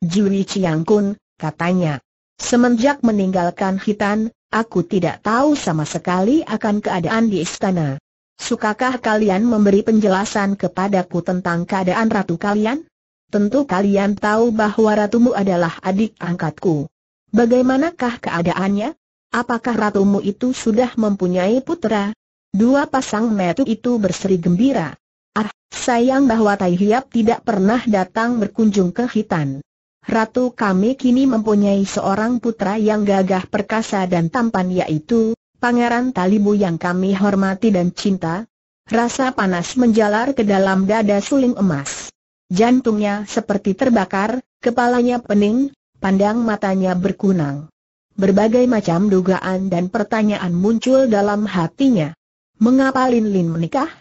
Jui Chiang Kun, katanya. Semenjak meninggalkan Hitan, aku tidak tahu sama sekali akan keadaan di istana. Sukakah kalian memberi penjelasan kepadaku tentang keadaan ratu kalian? Tentu kalian tahu bahwa ratumu adalah adik angkatku. Bagaimanakah keadaannya? Apakah ratumu itu sudah mempunyai putra? Dua pasang metu itu berseri gembira. Ah, sayang bahwa Tai Hiap tidak pernah datang berkunjung ke Hitan. Ratu kami kini mempunyai seorang putra yang gagah perkasa dan tampan yaitu, Pangeran Talibu yang kami hormati dan cinta. Rasa panas menjalar ke dalam dada suling emas. Jantungnya seperti terbakar, kepalanya pening, pandang matanya berkunang. Berbagai macam dugaan dan pertanyaan muncul dalam hatinya. Mengapa Lin Lin menikah?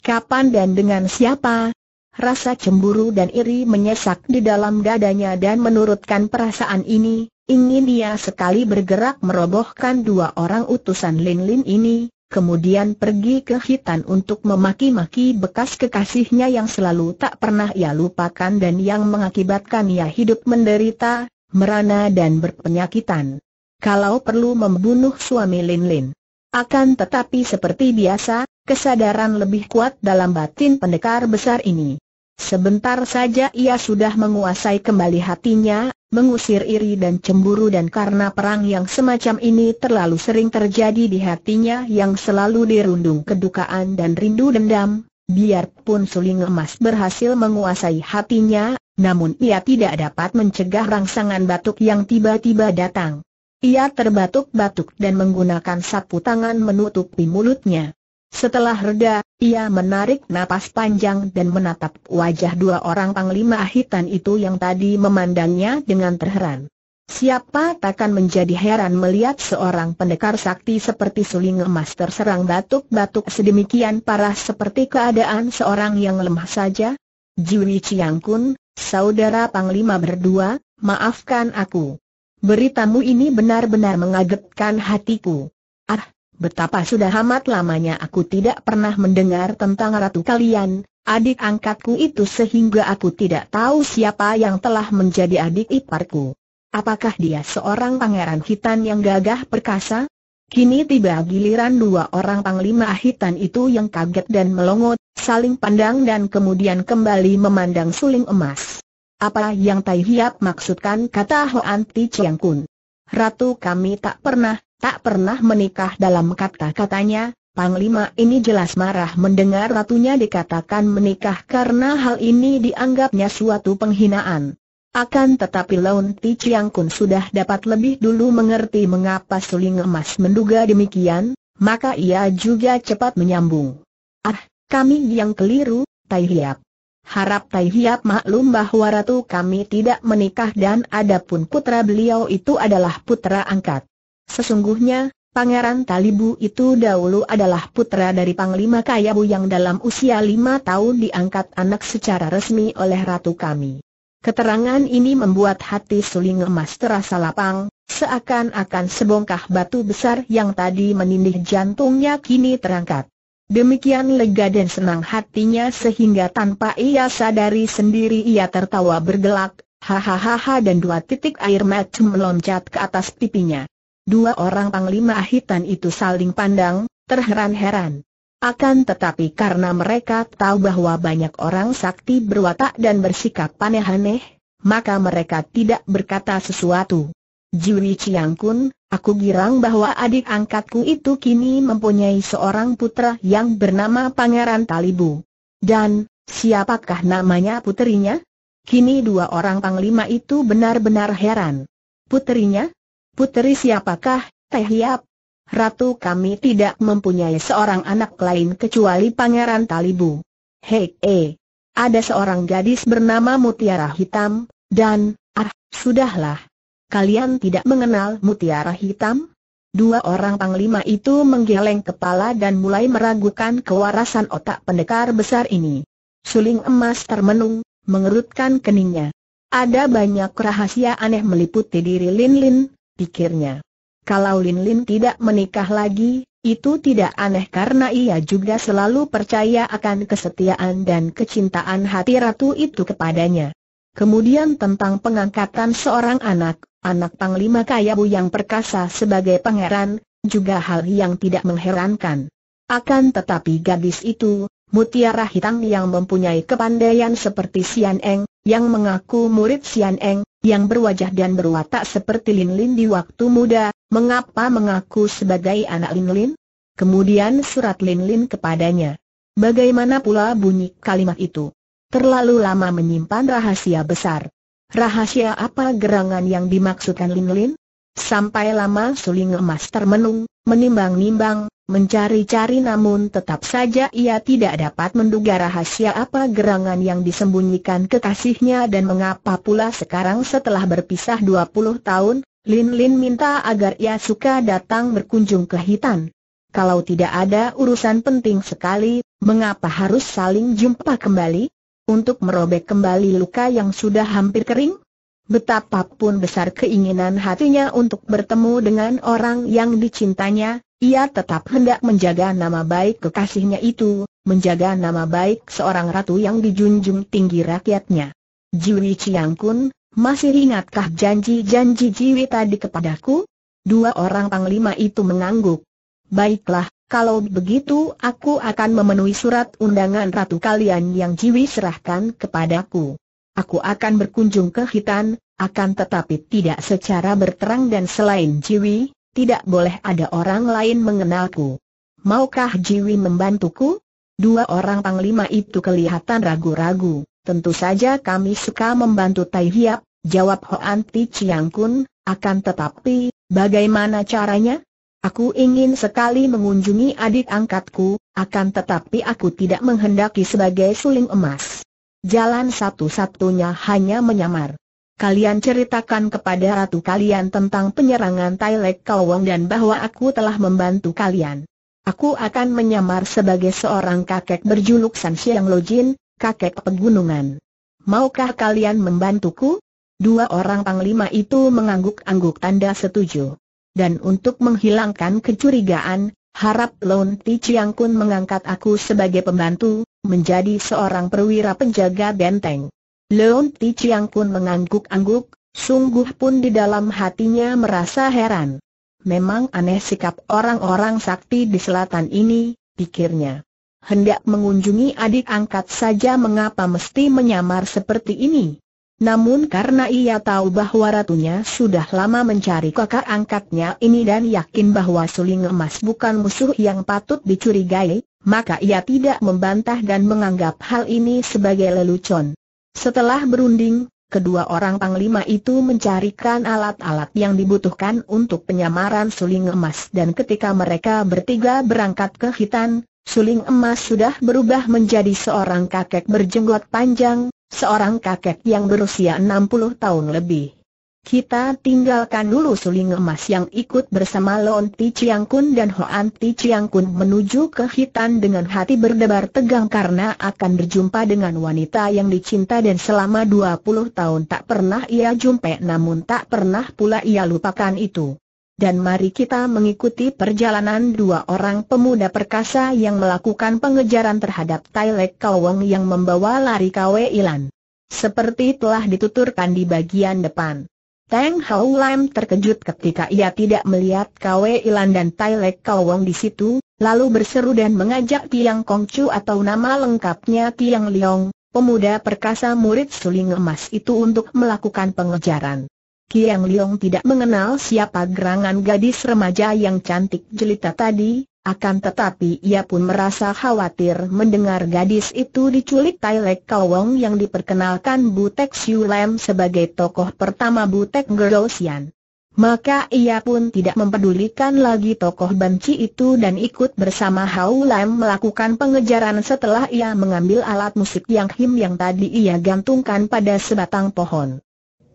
Kapan dan dengan siapa? Rasa cemburu dan iri menyesak di dalam dadanya dan menurutkan perasaan ini, ingin dia sekali bergerak merobohkan dua orang utusan Lin Lin ini, kemudian pergi ke Hitan untuk memaki-maki bekas kekasihnya yang selalu tak pernah ia lupakan dan yang mengakibatkan ia hidup menderita, merana dan berpenyakitan. Kalau perlu membunuh suami Lin Lin. Akan tetapi seperti biasa, kesadaran lebih kuat dalam batin pendekar besar ini. Sebentar saja ia sudah menguasai kembali hatinya, mengusir iri dan cemburu dan karena perang yang semacam ini terlalu sering terjadi di hatinya yang selalu dirundung kedukaan dan rindu dendam, biarpun suling emas berhasil menguasai hatinya, namun ia tidak dapat mencegah rangsangan batuk yang tiba-tiba datang. Ia terbatuk-batuk dan menggunakan sapu tangan menutupi mulutnya. Setelah reda, ia menarik napas panjang dan menatap wajah dua orang panglima hitan itu yang tadi memandangnya dengan terheran. Siapa takkan menjadi heran melihat seorang pendekar sakti seperti suling emas terserang batuk-batuk sedemikian parah seperti keadaan seorang yang lemah saja? Jui Chiang Kun, saudara panglima berdua, maafkan aku. Beritamu ini benar-benar mengagetkan hatiku. Ah, betapa sudah amat lamanya aku tidak pernah mendengar tentang ratu kalian, adik angkatku itu sehingga aku tidak tahu siapa yang telah menjadi adik iparku. Apakah dia seorang pangeran hitan yang gagah perkasa? Kini tiba giliran dua orang panglima hitan itu yang kaget dan melongot, saling pandang dan kemudian kembali memandang suling emas. Apa yang Tai Hiap maksudkan kata Hoan Ti Chiang Kun? Ratu kami tak pernah, tak pernah menikah dalam kata-katanya, Panglima ini jelas marah mendengar ratunya dikatakan menikah karena hal ini dianggapnya suatu penghinaan. Akan tetapi Laun Ti Chiang Kun sudah dapat lebih dulu mengerti mengapa Suling Emas menduga demikian, maka ia juga cepat menyambung. Ah, kami yang keliru, Tai Hiap. Harap Tai Hiap maklum bahwa ratu kami tidak menikah dan adapun putra beliau itu adalah putra angkat. Sesungguhnya, Pangeran Talibu itu dahulu adalah putra dari Panglima Kayabu yang dalam usia lima tahun diangkat anak secara resmi oleh ratu kami. Keterangan ini membuat hati suling emas terasa lapang, seakan-akan sebongkah batu besar yang tadi menindih jantungnya kini terangkat. Demikian lega dan senang hatinya sehingga tanpa ia sadari sendiri ia tertawa bergelak, hahaha dan dua titik air mata meloncat ke atas pipinya. Dua orang panglima hitan itu saling pandang, terheran-heran. Akan tetapi karena mereka tahu bahwa banyak orang sakti berwatak dan bersikap aneh-aneh, maka mereka tidak berkata sesuatu. Jui Chiang Kun, aku girang bahwa adik angkatku itu kini mempunyai seorang putra yang bernama Pangeran Talibu. Dan, siapakah namanya puterinya? Kini dua orang panglima itu benar-benar heran. Puterinya? Puteri siapakah, Teh Hiap? Ratu kami tidak mempunyai seorang anak lain kecuali Pangeran Talibu. Hei, eh. Ada seorang gadis bernama Mutiara Hitam, dan, ah, sudahlah. Kalian tidak mengenal Mutiara Hitam? Dua orang panglima itu menggeleng kepala dan mulai meragukan kewarasan otak pendekar besar ini. Suling emas termenung, mengerutkan keningnya. Ada banyak rahasia aneh meliputi diri Lin Lin, pikirnya. Kalau Lin Lin tidak menikah lagi, itu tidak aneh karena ia juga selalu percaya akan kesetiaan dan kecintaan hati ratu itu kepadanya. Kemudian tentang pengangkatan seorang anak, anak Panglima Kayabu yang perkasa sebagai pangeran, juga hal yang tidak mengherankan. Akan tetapi gadis itu, mutiara hitam yang mempunyai kepandaian seperti Sian Eng, yang mengaku murid Sian Eng, yang berwajah dan berwatak seperti Lin Lin di waktu muda, mengapa mengaku sebagai anak Lin Lin? Kemudian surat Lin Lin kepadanya. Bagaimana pula bunyi kalimat itu? Terlalu lama menyimpan rahasia besar. Rahasia apa gerangan yang dimaksudkan Lin Lin? Sampai lama suling emas termenung, menimbang-nimbang, mencari-cari namun tetap saja ia tidak dapat menduga rahasia apa gerangan yang disembunyikan kekasihnya dan mengapa pula sekarang setelah berpisah 20 tahun, Lin Lin minta agar ia suka datang berkunjung ke Hitan. Kalau tidak ada urusan penting sekali, mengapa harus saling jumpa kembali? untuk merobek kembali luka yang sudah hampir kering? Betapapun besar keinginan hatinya untuk bertemu dengan orang yang dicintanya, ia tetap hendak menjaga nama baik kekasihnya itu, menjaga nama baik seorang ratu yang dijunjung tinggi rakyatnya. Jiwi Chiang Kun, masih ingatkah janji-janji Jiwi tadi kepadaku? Dua orang panglima itu mengangguk. Baiklah, kalau begitu aku akan memenuhi surat undangan ratu kalian yang Jiwi serahkan kepadaku. Aku akan berkunjung ke Hitan, akan tetapi tidak secara berterang dan selain Jiwi, tidak boleh ada orang lain mengenalku. Maukah Jiwi membantuku? Dua orang panglima itu kelihatan ragu-ragu. Tentu saja kami suka membantu Tai Hiap, jawab Hoan Ti Chiang Kun, akan tetapi, bagaimana caranya? Aku ingin sekali mengunjungi adik angkatku, akan tetapi aku tidak menghendaki sebagai suling emas. Jalan satu-satunya hanya menyamar. Kalian ceritakan kepada ratu kalian tentang penyerangan Tailek Kawang dan bahwa aku telah membantu kalian. Aku akan menyamar sebagai seorang kakek berjuluk San Lojin, kakek pegunungan. Maukah kalian membantuku? Dua orang panglima itu mengangguk-angguk tanda setuju. Dan untuk menghilangkan kecurigaan, harap Lon Ti Chiang Kun mengangkat aku sebagai pembantu, menjadi seorang perwira penjaga benteng. Lon Ti Chiang Kun mengangguk-angguk, sungguh pun di dalam hatinya merasa heran. Memang aneh sikap orang-orang sakti di selatan ini, pikirnya. Hendak mengunjungi adik angkat saja mengapa mesti menyamar seperti ini? Namun karena ia tahu bahwa ratunya sudah lama mencari kakak angkatnya ini dan yakin bahwa suling emas bukan musuh yang patut dicurigai, maka ia tidak membantah dan menganggap hal ini sebagai lelucon. Setelah berunding, kedua orang panglima itu mencarikan alat-alat yang dibutuhkan untuk penyamaran suling emas dan ketika mereka bertiga berangkat ke Hitan, suling emas sudah berubah menjadi seorang kakek berjenggot panjang, seorang kakek yang berusia 60 tahun lebih. Kita tinggalkan dulu suling emas yang ikut bersama Lon Ti Chiang Kun dan Hoan Ti Chiang Kun menuju ke Hitan dengan hati berdebar tegang karena akan berjumpa dengan wanita yang dicinta dan selama 20 tahun tak pernah ia jumpa namun tak pernah pula ia lupakan itu dan mari kita mengikuti perjalanan dua orang pemuda perkasa yang melakukan pengejaran terhadap Tailek Kawang yang membawa lari Kwe Ilan. Seperti telah dituturkan di bagian depan. Teng Hau Lam terkejut ketika ia tidak melihat Kwe Ilan dan Tailek Kawang di situ, lalu berseru dan mengajak Tiang Kongcu atau nama lengkapnya Tiang Liong, pemuda perkasa murid suling emas itu untuk melakukan pengejaran. Kiang Liong tidak mengenal siapa gerangan gadis remaja yang cantik jelita tadi, akan tetapi ia pun merasa khawatir mendengar gadis itu diculik Tai Lek Kawong yang diperkenalkan Butek Siu Lam sebagai tokoh pertama Butek Gerosian. Maka ia pun tidak mempedulikan lagi tokoh banci itu dan ikut bersama Hau Lam melakukan pengejaran setelah ia mengambil alat musik yang him yang tadi ia gantungkan pada sebatang pohon.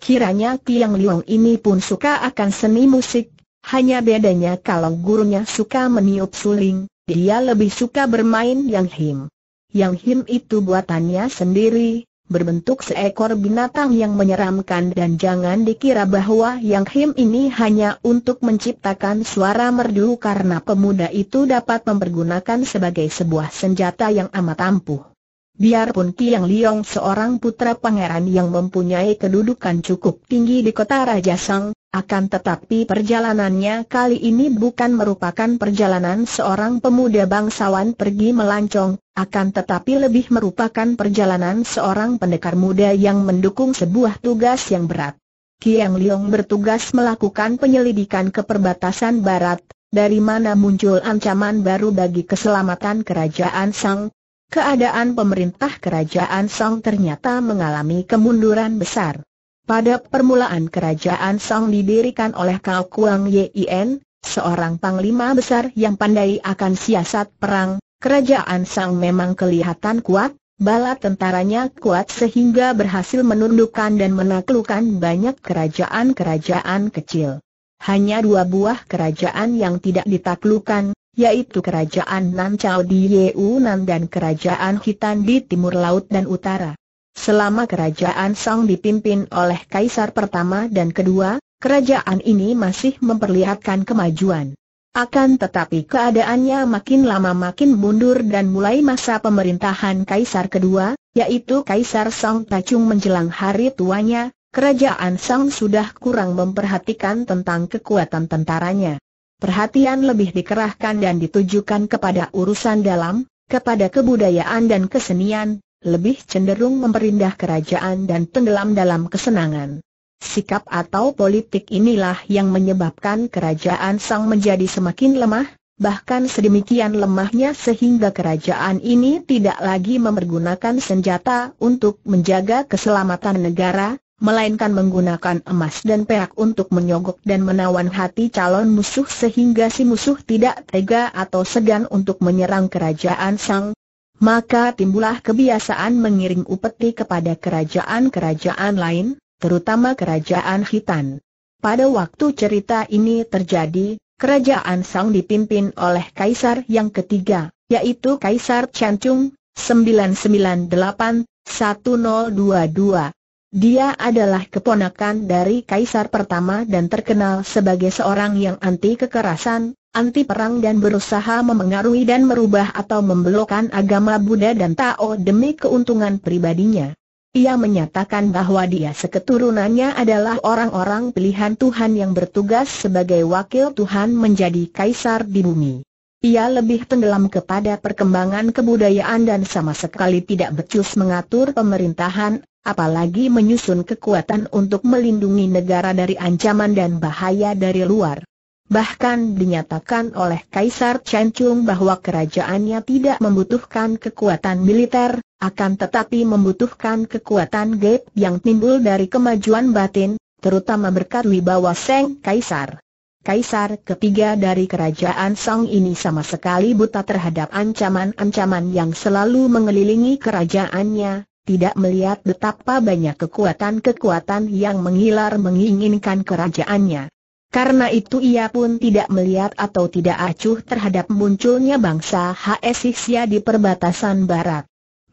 Kiranya Kiang Liong ini pun suka akan seni musik, hanya bedanya kalau gurunya suka meniup suling, dia lebih suka bermain yang him. Yang him itu buatannya sendiri, berbentuk seekor binatang yang menyeramkan dan jangan dikira bahwa yang him ini hanya untuk menciptakan suara merdu karena pemuda itu dapat mempergunakan sebagai sebuah senjata yang amat ampuh. Biarpun Kiang Liong seorang putra pangeran yang mempunyai kedudukan cukup tinggi di kota Raja Sang, akan tetapi perjalanannya kali ini bukan merupakan perjalanan seorang pemuda bangsawan pergi melancong, akan tetapi lebih merupakan perjalanan seorang pendekar muda yang mendukung sebuah tugas yang berat. Kiang Liong bertugas melakukan penyelidikan ke perbatasan barat, dari mana muncul ancaman baru bagi keselamatan kerajaan Sang, Keadaan pemerintah kerajaan Song ternyata mengalami kemunduran besar. Pada permulaan kerajaan Song didirikan oleh Kau Kuang Yin, seorang panglima besar yang pandai akan siasat perang, kerajaan Song memang kelihatan kuat, bala tentaranya kuat sehingga berhasil menundukkan dan menaklukkan banyak kerajaan-kerajaan kecil. Hanya dua buah kerajaan yang tidak ditaklukkan, yaitu Kerajaan Nan Chao di Yeunan dan Kerajaan Hitan di Timur Laut dan Utara. Selama Kerajaan Song dipimpin oleh Kaisar pertama dan kedua, kerajaan ini masih memperlihatkan kemajuan. Akan tetapi keadaannya makin lama makin mundur dan mulai masa pemerintahan Kaisar kedua, yaitu Kaisar Song Tacung menjelang hari tuanya, kerajaan Song sudah kurang memperhatikan tentang kekuatan tentaranya. Perhatian lebih dikerahkan dan ditujukan kepada urusan dalam, kepada kebudayaan dan kesenian, lebih cenderung memperindah kerajaan dan tenggelam dalam kesenangan. Sikap atau politik inilah yang menyebabkan kerajaan Sang menjadi semakin lemah, bahkan sedemikian lemahnya sehingga kerajaan ini tidak lagi mempergunakan senjata untuk menjaga keselamatan negara, melainkan menggunakan emas dan perak untuk menyogok dan menawan hati calon musuh sehingga si musuh tidak tega atau segan untuk menyerang kerajaan Sang. Maka timbullah kebiasaan mengiring upeti kepada kerajaan-kerajaan lain, terutama kerajaan Hitan. Pada waktu cerita ini terjadi, kerajaan Sang dipimpin oleh kaisar yang ketiga, yaitu Kaisar Chancung, 998 1022. Dia adalah keponakan dari kaisar pertama dan terkenal sebagai seorang yang anti kekerasan, anti perang dan berusaha memengaruhi dan merubah atau membelokkan agama Buddha dan Tao demi keuntungan pribadinya. Ia menyatakan bahwa dia seketurunannya adalah orang-orang pilihan Tuhan yang bertugas sebagai wakil Tuhan menjadi kaisar di bumi. Ia lebih tenggelam kepada perkembangan kebudayaan dan sama sekali tidak becus mengatur pemerintahan, apalagi menyusun kekuatan untuk melindungi negara dari ancaman dan bahaya dari luar. Bahkan dinyatakan oleh Kaisar Chen Chung bahwa kerajaannya tidak membutuhkan kekuatan militer, akan tetapi membutuhkan kekuatan gaib yang timbul dari kemajuan batin, terutama berkat wibawa Seng Kaisar. Kaisar ketiga dari kerajaan Song ini sama sekali buta terhadap ancaman-ancaman yang selalu mengelilingi kerajaannya, tidak melihat betapa banyak kekuatan-kekuatan yang mengilar menginginkan kerajaannya. Karena itu ia pun tidak melihat atau tidak acuh terhadap munculnya bangsa Haesisia di perbatasan barat.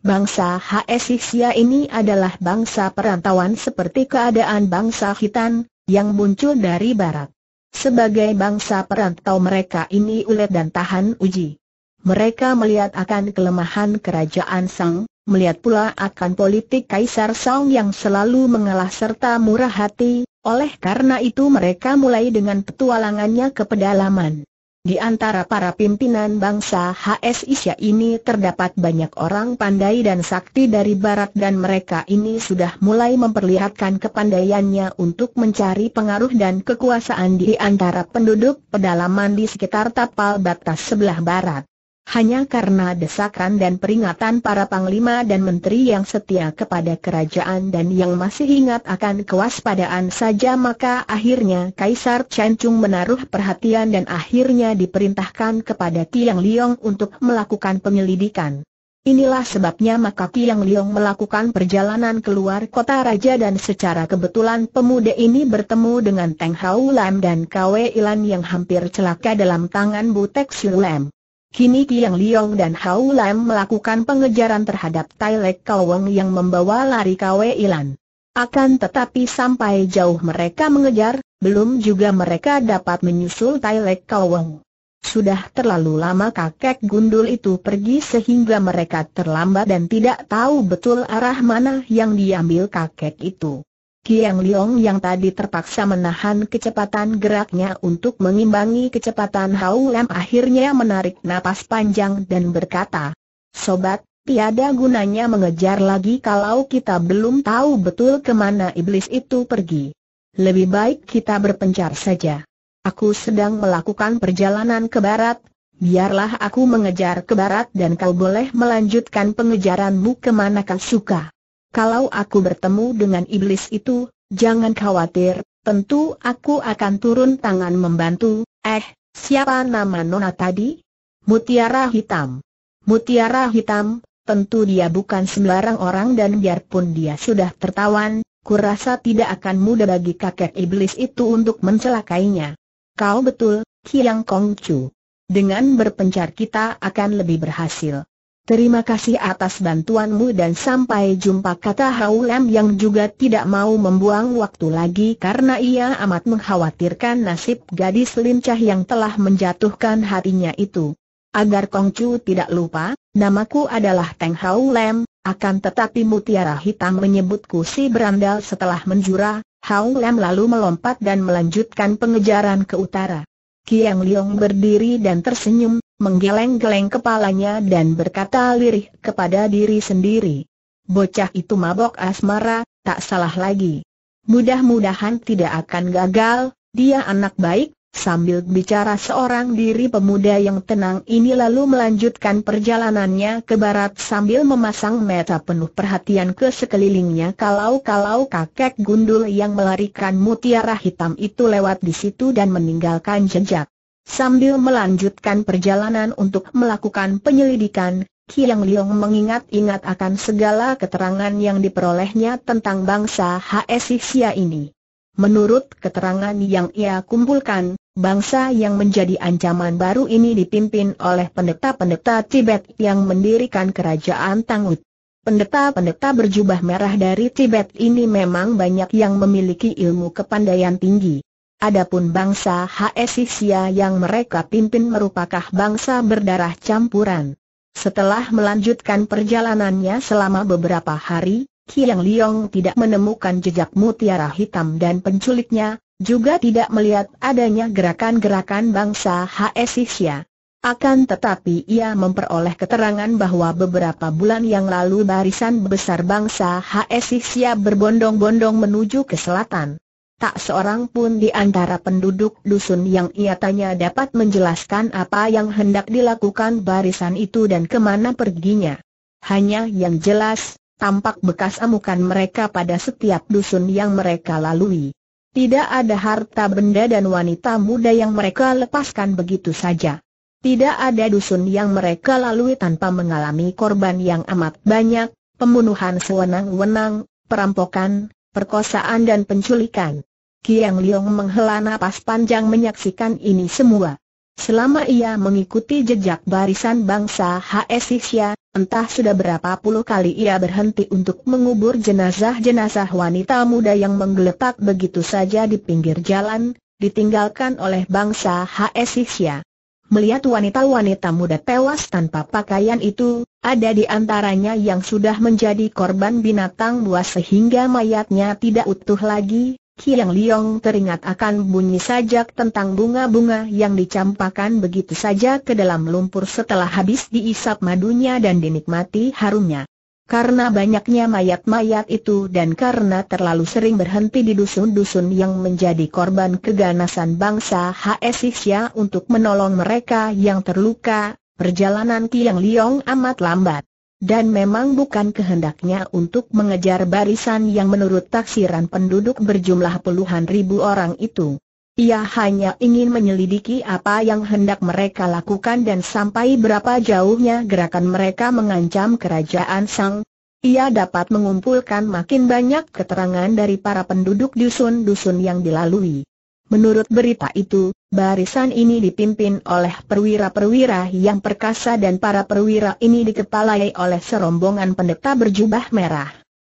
Bangsa Haesisia ini adalah bangsa perantauan seperti keadaan bangsa Hitan, yang muncul dari barat. Sebagai bangsa perantau mereka ini ulet dan tahan uji. Mereka melihat akan kelemahan kerajaan Sang, melihat pula akan politik Kaisar Song yang selalu mengalah serta murah hati, oleh karena itu mereka mulai dengan petualangannya ke pedalaman. Di antara para pimpinan bangsa HS Isya ini terdapat banyak orang pandai dan sakti dari barat dan mereka ini sudah mulai memperlihatkan kepandaiannya untuk mencari pengaruh dan kekuasaan di antara penduduk pedalaman di sekitar tapal batas sebelah barat. Hanya karena desakan dan peringatan para panglima dan menteri yang setia kepada kerajaan dan yang masih ingat akan kewaspadaan saja maka akhirnya Kaisar Chen menaruh perhatian dan akhirnya diperintahkan kepada Tiang Liong untuk melakukan penyelidikan. Inilah sebabnya maka Tiang Liong melakukan perjalanan keluar kota raja dan secara kebetulan pemuda ini bertemu dengan Teng Hau Lam dan Kwe Ilan yang hampir celaka dalam tangan Butek Siu Lam. Kini Kiang Liong dan Hao Lam melakukan pengejaran terhadap Tai Lek Kaweng yang membawa lari Kwe Ilan. Akan tetapi sampai jauh mereka mengejar, belum juga mereka dapat menyusul Tai Lek Kaweng. Sudah terlalu lama kakek gundul itu pergi sehingga mereka terlambat dan tidak tahu betul arah mana yang diambil kakek itu. Kiang Liong yang tadi terpaksa menahan kecepatan geraknya untuk mengimbangi kecepatan Hau Lam akhirnya menarik napas panjang dan berkata, Sobat, tiada gunanya mengejar lagi kalau kita belum tahu betul ke mana iblis itu pergi. Lebih baik kita berpencar saja. Aku sedang melakukan perjalanan ke barat, biarlah aku mengejar ke barat dan kau boleh melanjutkan pengejaranmu ke mana kau suka. Kalau aku bertemu dengan iblis itu, jangan khawatir, tentu aku akan turun tangan membantu. Eh, siapa nama Nona tadi? Mutiara Hitam. Mutiara Hitam, tentu dia bukan sembarang orang dan biarpun dia sudah tertawan, kurasa tidak akan mudah bagi kakek iblis itu untuk mencelakainya. Kau betul, Kiang Kong Chu. Dengan berpencar kita akan lebih berhasil. Terima kasih atas bantuanmu dan sampai jumpa kata Hau Lam yang juga tidak mau membuang waktu lagi karena ia amat mengkhawatirkan nasib gadis lincah yang telah menjatuhkan hatinya itu. Agar Kong Chu tidak lupa, namaku adalah Teng Hau Lam, akan tetapi mutiara hitam menyebutku si berandal setelah menjura, Hao Lam lalu melompat dan melanjutkan pengejaran ke utara. Kiang Leong berdiri dan tersenyum, menggeleng-geleng kepalanya dan berkata lirih kepada diri sendiri. Bocah itu mabok asmara, tak salah lagi. Mudah-mudahan tidak akan gagal, dia anak baik, Sambil bicara seorang diri pemuda yang tenang ini lalu melanjutkan perjalanannya ke barat sambil memasang mata penuh perhatian ke sekelilingnya kalau-kalau kakek gundul yang melarikan mutiara hitam itu lewat di situ dan meninggalkan jejak. Sambil melanjutkan perjalanan untuk melakukan penyelidikan, Kiang Liong mengingat-ingat akan segala keterangan yang diperolehnya tentang bangsa Haesisia ini. Menurut keterangan yang ia kumpulkan, bangsa yang menjadi ancaman baru ini dipimpin oleh pendeta-pendeta Tibet yang mendirikan kerajaan Tangut. Pendeta-pendeta berjubah merah dari Tibet ini memang banyak yang memiliki ilmu kepandaian tinggi. Adapun bangsa Haesisia yang mereka pimpin merupakan bangsa berdarah campuran. Setelah melanjutkan perjalanannya selama beberapa hari, Kiang Liong tidak menemukan jejak mutiara hitam dan penculiknya, juga tidak melihat adanya gerakan-gerakan bangsa Haesisia. Akan tetapi ia memperoleh keterangan bahwa beberapa bulan yang lalu barisan besar bangsa Haesisia berbondong-bondong menuju ke selatan. Tak seorang pun di antara penduduk dusun yang ia tanya dapat menjelaskan apa yang hendak dilakukan barisan itu dan ke mana perginya. Hanya yang jelas, tampak bekas amukan mereka pada setiap dusun yang mereka lalui. Tidak ada harta benda dan wanita muda yang mereka lepaskan begitu saja. Tidak ada dusun yang mereka lalui tanpa mengalami korban yang amat banyak, pembunuhan sewenang-wenang, perampokan, perkosaan dan penculikan. Kiang Liong menghela napas panjang menyaksikan ini semua. Selama ia mengikuti jejak barisan bangsa Haesisya, entah sudah berapa puluh kali ia berhenti untuk mengubur jenazah-jenazah wanita muda yang menggeletak begitu saja di pinggir jalan, ditinggalkan oleh bangsa Haesisya. Melihat wanita-wanita muda tewas tanpa pakaian itu, ada di antaranya yang sudah menjadi korban binatang buas sehingga mayatnya tidak utuh lagi, Kiang Liong teringat akan bunyi sajak tentang bunga-bunga yang dicampakkan begitu saja ke dalam lumpur setelah habis diisap madunya dan dinikmati harumnya. Karena banyaknya mayat-mayat itu dan karena terlalu sering berhenti di dusun-dusun yang menjadi korban keganasan bangsa Haesisya untuk menolong mereka yang terluka, perjalanan Kiang Liong amat lambat dan memang bukan kehendaknya untuk mengejar barisan yang menurut taksiran penduduk berjumlah puluhan ribu orang itu. Ia hanya ingin menyelidiki apa yang hendak mereka lakukan dan sampai berapa jauhnya gerakan mereka mengancam kerajaan Sang. Ia dapat mengumpulkan makin banyak keterangan dari para penduduk dusun-dusun yang dilalui. Menurut berita itu, barisan ini dipimpin oleh perwira-perwira yang perkasa dan para perwira ini dikepalai oleh serombongan pendeta berjubah merah.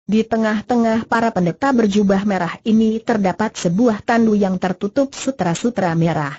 Di tengah-tengah para pendeta berjubah merah ini terdapat sebuah tandu yang tertutup sutra-sutra merah.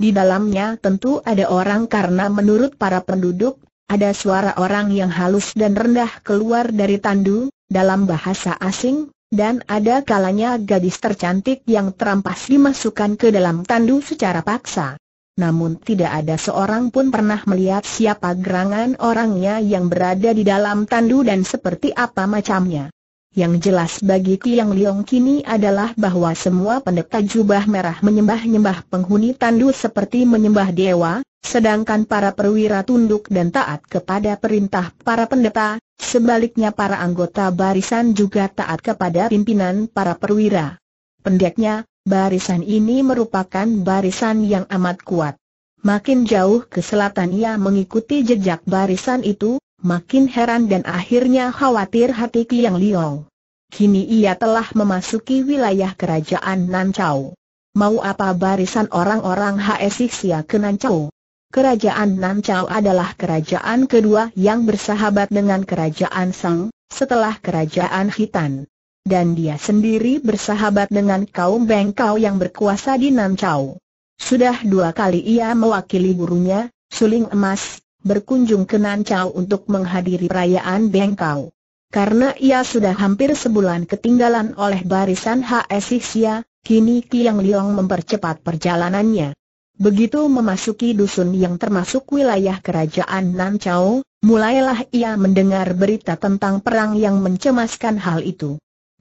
Di dalamnya tentu ada orang karena menurut para penduduk, ada suara orang yang halus dan rendah keluar dari tandu, dalam bahasa asing, dan ada kalanya gadis tercantik yang terampas dimasukkan ke dalam tandu secara paksa. Namun tidak ada seorang pun pernah melihat siapa gerangan orangnya yang berada di dalam tandu dan seperti apa macamnya. Yang jelas bagi Kiang Liong kini adalah bahwa semua pendeta jubah merah menyembah-nyembah penghuni tandu seperti menyembah dewa, sedangkan para perwira tunduk dan taat kepada perintah para pendeta, sebaliknya para anggota barisan juga taat kepada pimpinan para perwira. Pendeknya, barisan ini merupakan barisan yang amat kuat. Makin jauh ke selatan ia mengikuti jejak barisan itu, makin heran dan akhirnya khawatir hati Kiang Liong. Kini ia telah memasuki wilayah kerajaan Nancau. Mau apa barisan orang-orang Haesisia ke Nancau? Kerajaan Nancau adalah kerajaan kedua yang bersahabat dengan kerajaan Sang, setelah kerajaan Hitan. Dan dia sendiri bersahabat dengan kaum Bengkau yang berkuasa di Nancau. Sudah dua kali ia mewakili gurunya, Suling Emas, berkunjung ke Nancau untuk menghadiri perayaan Bengkau. Karena ia sudah hampir sebulan ketinggalan oleh barisan Haesisia, kini Kiang Liong mempercepat perjalanannya. Begitu memasuki dusun yang termasuk wilayah kerajaan Nancau, mulailah ia mendengar berita tentang perang yang mencemaskan hal itu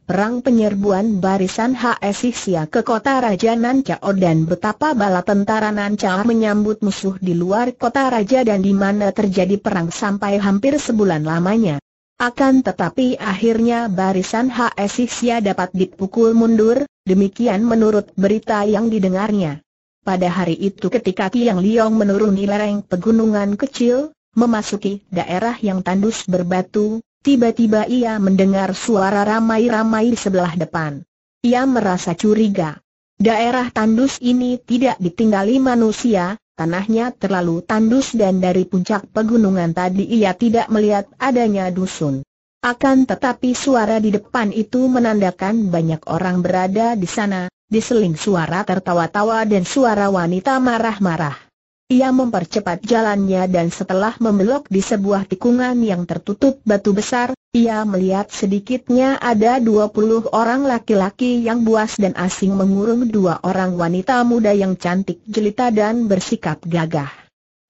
perang penyerbuan barisan Haesisia ke kota Raja Nancao dan betapa bala tentara Nancao menyambut musuh di luar kota Raja dan di mana terjadi perang sampai hampir sebulan lamanya. Akan tetapi akhirnya barisan Haesisia dapat dipukul mundur, demikian menurut berita yang didengarnya. Pada hari itu ketika Tiang Liong menuruni lereng pegunungan kecil, memasuki daerah yang tandus berbatu, Tiba-tiba ia mendengar suara ramai-ramai di sebelah depan. Ia merasa curiga. Daerah tandus ini tidak ditinggali manusia, tanahnya terlalu tandus dan dari puncak pegunungan tadi ia tidak melihat adanya dusun. Akan tetapi suara di depan itu menandakan banyak orang berada di sana, diseling suara tertawa-tawa dan suara wanita marah-marah. Ia mempercepat jalannya dan setelah membelok di sebuah tikungan yang tertutup batu besar, ia melihat sedikitnya ada 20 orang laki-laki yang buas dan asing mengurung dua orang wanita muda yang cantik jelita dan bersikap gagah.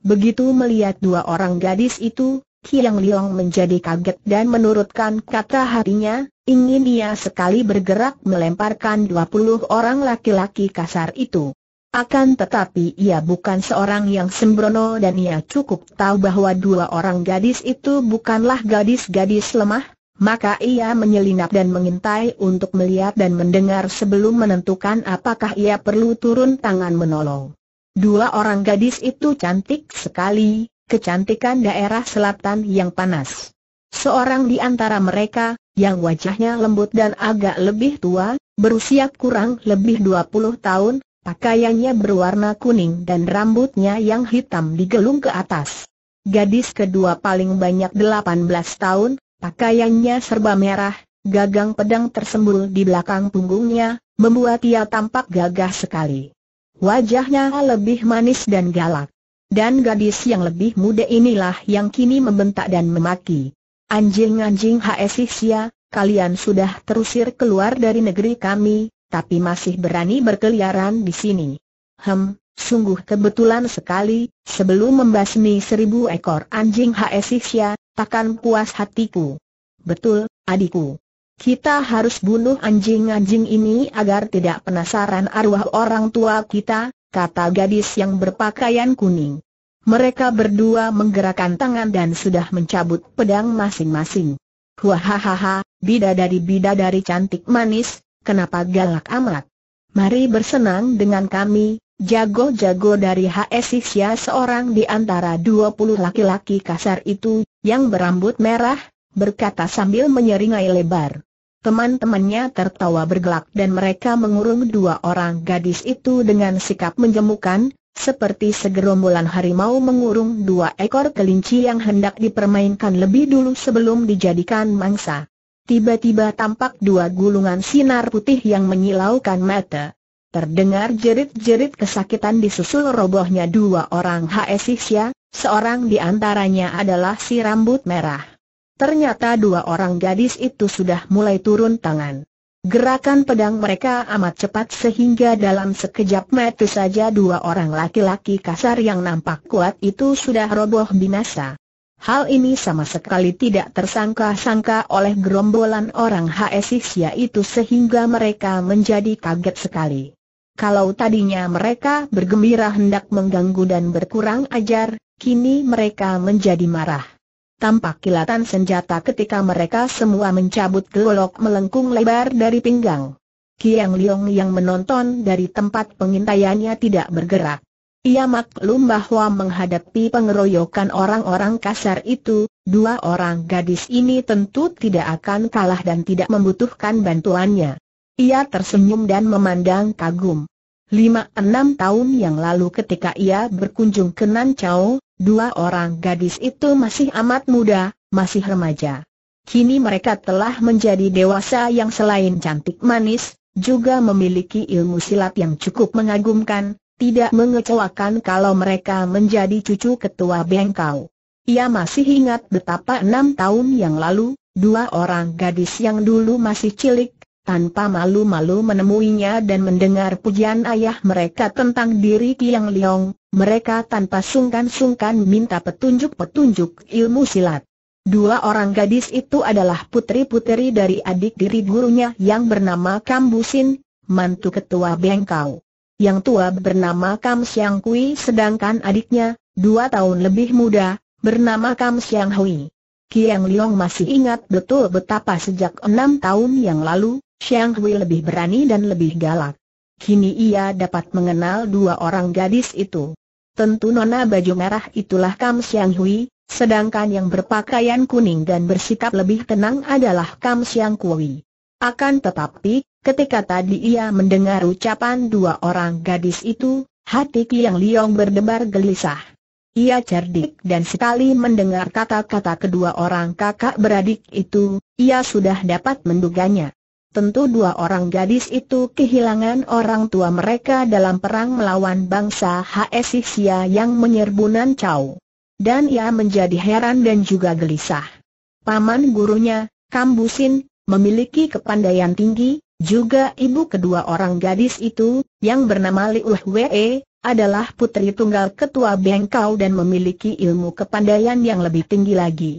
Begitu melihat dua orang gadis itu, Kiang Liong menjadi kaget dan menurutkan kata hatinya, ingin ia sekali bergerak melemparkan 20 orang laki-laki kasar itu. Akan tetapi ia bukan seorang yang sembrono dan ia cukup tahu bahwa dua orang gadis itu bukanlah gadis-gadis lemah, maka ia menyelinap dan mengintai untuk melihat dan mendengar sebelum menentukan apakah ia perlu turun tangan menolong. Dua orang gadis itu cantik sekali, kecantikan daerah selatan yang panas. Seorang di antara mereka, yang wajahnya lembut dan agak lebih tua, berusia kurang lebih 20 tahun, Pakaiannya berwarna kuning dan rambutnya yang hitam digelung ke atas. Gadis kedua paling banyak 18 tahun, pakaiannya serba merah, gagang pedang tersembul di belakang punggungnya, membuat ia tampak gagah sekali. Wajahnya lebih manis dan galak. Dan gadis yang lebih muda inilah yang kini membentak dan memaki. Anjing-anjing Haesisia, kalian sudah terusir keluar dari negeri kami, tapi masih berani berkeliaran di sini. Hem, sungguh kebetulan sekali, sebelum membasmi seribu ekor anjing Haesisya, takkan puas hatiku. Betul, adikku. Kita harus bunuh anjing-anjing ini agar tidak penasaran arwah orang tua kita, kata gadis yang berpakaian kuning. Mereka berdua menggerakkan tangan dan sudah mencabut pedang masing-masing. Wahahaha, bidadari-bidadari cantik manis, kenapa galak amat? Mari bersenang dengan kami, jago-jago dari Haesisya seorang di antara 20 laki-laki kasar itu, yang berambut merah, berkata sambil menyeringai lebar. Teman-temannya tertawa bergelak dan mereka mengurung dua orang gadis itu dengan sikap menjemukan, seperti segerombolan harimau mengurung dua ekor kelinci yang hendak dipermainkan lebih dulu sebelum dijadikan mangsa. Tiba-tiba tampak dua gulungan sinar putih yang menyilaukan mata. terdengar jerit-jerit kesakitan disusul robohnya dua orang Haesisya, seorang di antaranya adalah si rambut merah. Ternyata dua orang gadis itu sudah mulai turun tangan. Gerakan pedang mereka amat cepat sehingga dalam sekejap mata saja dua orang laki-laki kasar yang nampak kuat itu sudah roboh binasa. Hal ini sama sekali tidak tersangka-sangka oleh gerombolan orang Haesisya itu sehingga mereka menjadi kaget sekali. Kalau tadinya mereka bergembira hendak mengganggu dan berkurang ajar, kini mereka menjadi marah tampak kilatan senjata ketika mereka semua mencabut gelolok melengkung lebar dari pinggang. Kiang Liong yang menonton dari tempat pengintaiannya tidak bergerak. Ia maklum bahwa menghadapi pengeroyokan orang-orang kasar itu, dua orang gadis ini tentu tidak akan kalah dan tidak membutuhkan bantuannya. Ia tersenyum dan memandang kagum. Lima enam tahun yang lalu ketika ia berkunjung ke Nancau, Dua orang gadis itu masih amat muda, masih remaja. Kini mereka telah menjadi dewasa yang selain cantik manis, juga memiliki ilmu silat yang cukup mengagumkan, tidak mengecewakan kalau mereka menjadi cucu ketua bengkau. Ia masih ingat betapa enam tahun yang lalu, dua orang gadis yang dulu masih cilik, tanpa malu-malu menemuinya dan mendengar pujian ayah mereka tentang diri Kiang Liong, mereka tanpa sungkan-sungkan minta petunjuk-petunjuk ilmu silat. Dua orang gadis itu adalah putri-putri dari adik diri gurunya yang bernama Kambusin, mantu ketua bengkau. Yang tua bernama Kam Siang Kui sedangkan adiknya, dua tahun lebih muda, bernama Kam Siang Hui. Kiang Liong masih ingat betul betapa sejak enam tahun yang lalu, Siang Hui lebih berani dan lebih galak. Kini ia dapat mengenal dua orang gadis itu. Tentu nona baju merah itulah Kam Siang Hui, sedangkan yang berpakaian kuning dan bersikap lebih tenang adalah Kam Siang Kui. Akan tetapi, ketika tadi ia mendengar ucapan dua orang gadis itu, hati Kiang Liong berdebar gelisah. Ia cerdik dan sekali mendengar kata-kata kedua orang kakak beradik itu, ia sudah dapat menduganya. Tentu dua orang gadis itu kehilangan orang tua mereka dalam perang melawan bangsa Haesisia yang menyerbu Nancau. Dan ia menjadi heran dan juga gelisah. Paman gurunya, Kambusin, memiliki kepandaian tinggi, juga ibu kedua orang gadis itu, yang bernama Liu Wei, adalah putri tunggal ketua bengkau dan memiliki ilmu kepandaian yang lebih tinggi lagi.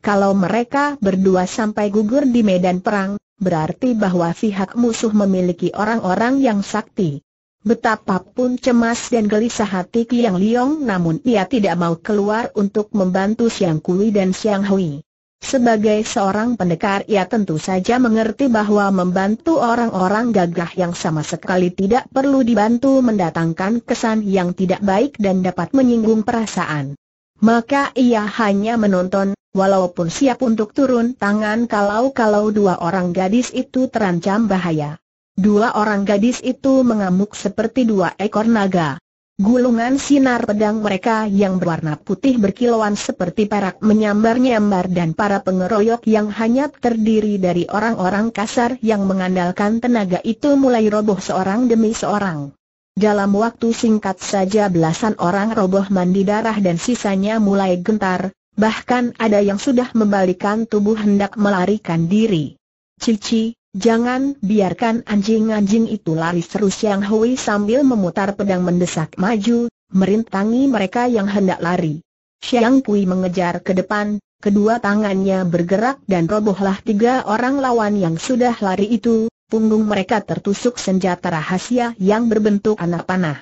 Kalau mereka berdua sampai gugur di medan perang, berarti bahwa pihak musuh memiliki orang-orang yang sakti. Betapapun cemas dan gelisah hati Kiang Liong namun ia tidak mau keluar untuk membantu Siang Kui dan Siang Hui. Sebagai seorang pendekar ia tentu saja mengerti bahwa membantu orang-orang gagah yang sama sekali tidak perlu dibantu mendatangkan kesan yang tidak baik dan dapat menyinggung perasaan. Maka ia hanya menonton, walaupun siap untuk turun tangan kalau-kalau dua orang gadis itu terancam bahaya. Dua orang gadis itu mengamuk seperti dua ekor naga. Gulungan sinar pedang mereka yang berwarna putih berkilauan seperti perak menyambar-nyambar dan para pengeroyok yang hanya terdiri dari orang-orang kasar yang mengandalkan tenaga itu mulai roboh seorang demi seorang. Dalam waktu singkat saja belasan orang roboh mandi darah dan sisanya mulai gentar, bahkan ada yang sudah membalikan tubuh hendak melarikan diri. Cici, jangan biarkan anjing-anjing itu lari seru Siang Hui sambil memutar pedang mendesak maju, merintangi mereka yang hendak lari. Siang Kui mengejar ke depan, kedua tangannya bergerak dan robohlah tiga orang lawan yang sudah lari itu, punggung mereka tertusuk senjata rahasia yang berbentuk anak panah.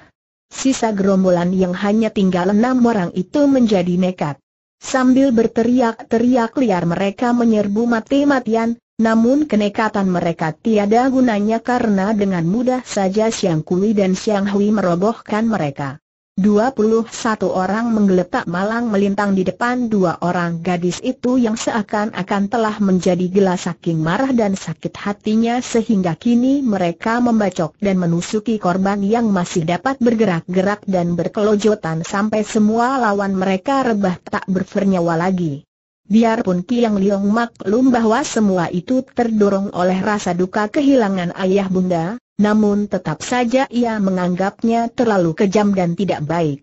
Sisa gerombolan yang hanya tinggal enam orang itu menjadi nekat. Sambil berteriak-teriak liar mereka menyerbu mati-matian, namun kenekatan mereka tiada gunanya karena dengan mudah saja Siang Kui dan Siang Hui merobohkan mereka. 21 orang menggeletak malang melintang di depan dua orang gadis itu yang seakan-akan telah menjadi gila saking marah dan sakit hatinya sehingga kini mereka membacok dan menusuki korban yang masih dapat bergerak-gerak dan berkelojotan sampai semua lawan mereka rebah tak bernyawa lagi. Biarpun Kiang Liong maklum bahwa semua itu terdorong oleh rasa duka kehilangan ayah bunda, namun tetap saja ia menganggapnya terlalu kejam dan tidak baik.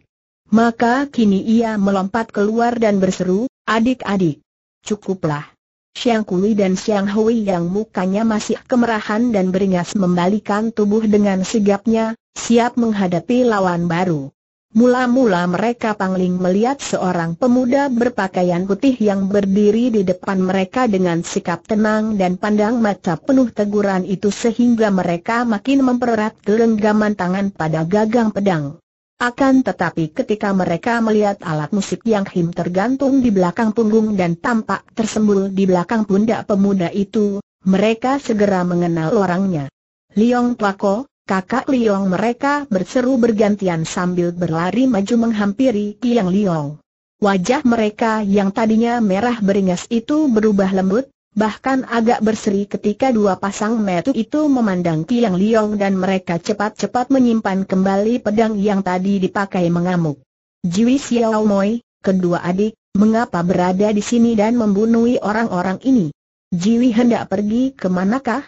Maka kini ia melompat keluar dan berseru, adik-adik. Cukuplah. Xiang Kui dan Xiang Hui yang mukanya masih kemerahan dan beringas membalikan tubuh dengan sigapnya, siap menghadapi lawan baru. Mula-mula mereka pangling melihat seorang pemuda berpakaian putih yang berdiri di depan mereka dengan sikap tenang dan pandang mata penuh teguran itu sehingga mereka makin mempererat genggaman tangan pada gagang pedang. Akan tetapi ketika mereka melihat alat musik yang him tergantung di belakang punggung dan tampak tersembul di belakang pundak pemuda itu, mereka segera mengenal orangnya. Liong Tuako, kakak Liong mereka berseru bergantian sambil berlari maju menghampiri Kiang Liong. Wajah mereka yang tadinya merah beringas itu berubah lembut, bahkan agak berseri ketika dua pasang metu itu memandang Kiang Liong dan mereka cepat-cepat menyimpan kembali pedang yang tadi dipakai mengamuk. Jiwi Xiao Moi, kedua adik, mengapa berada di sini dan membunuhi orang-orang ini? Jiwi hendak pergi ke manakah?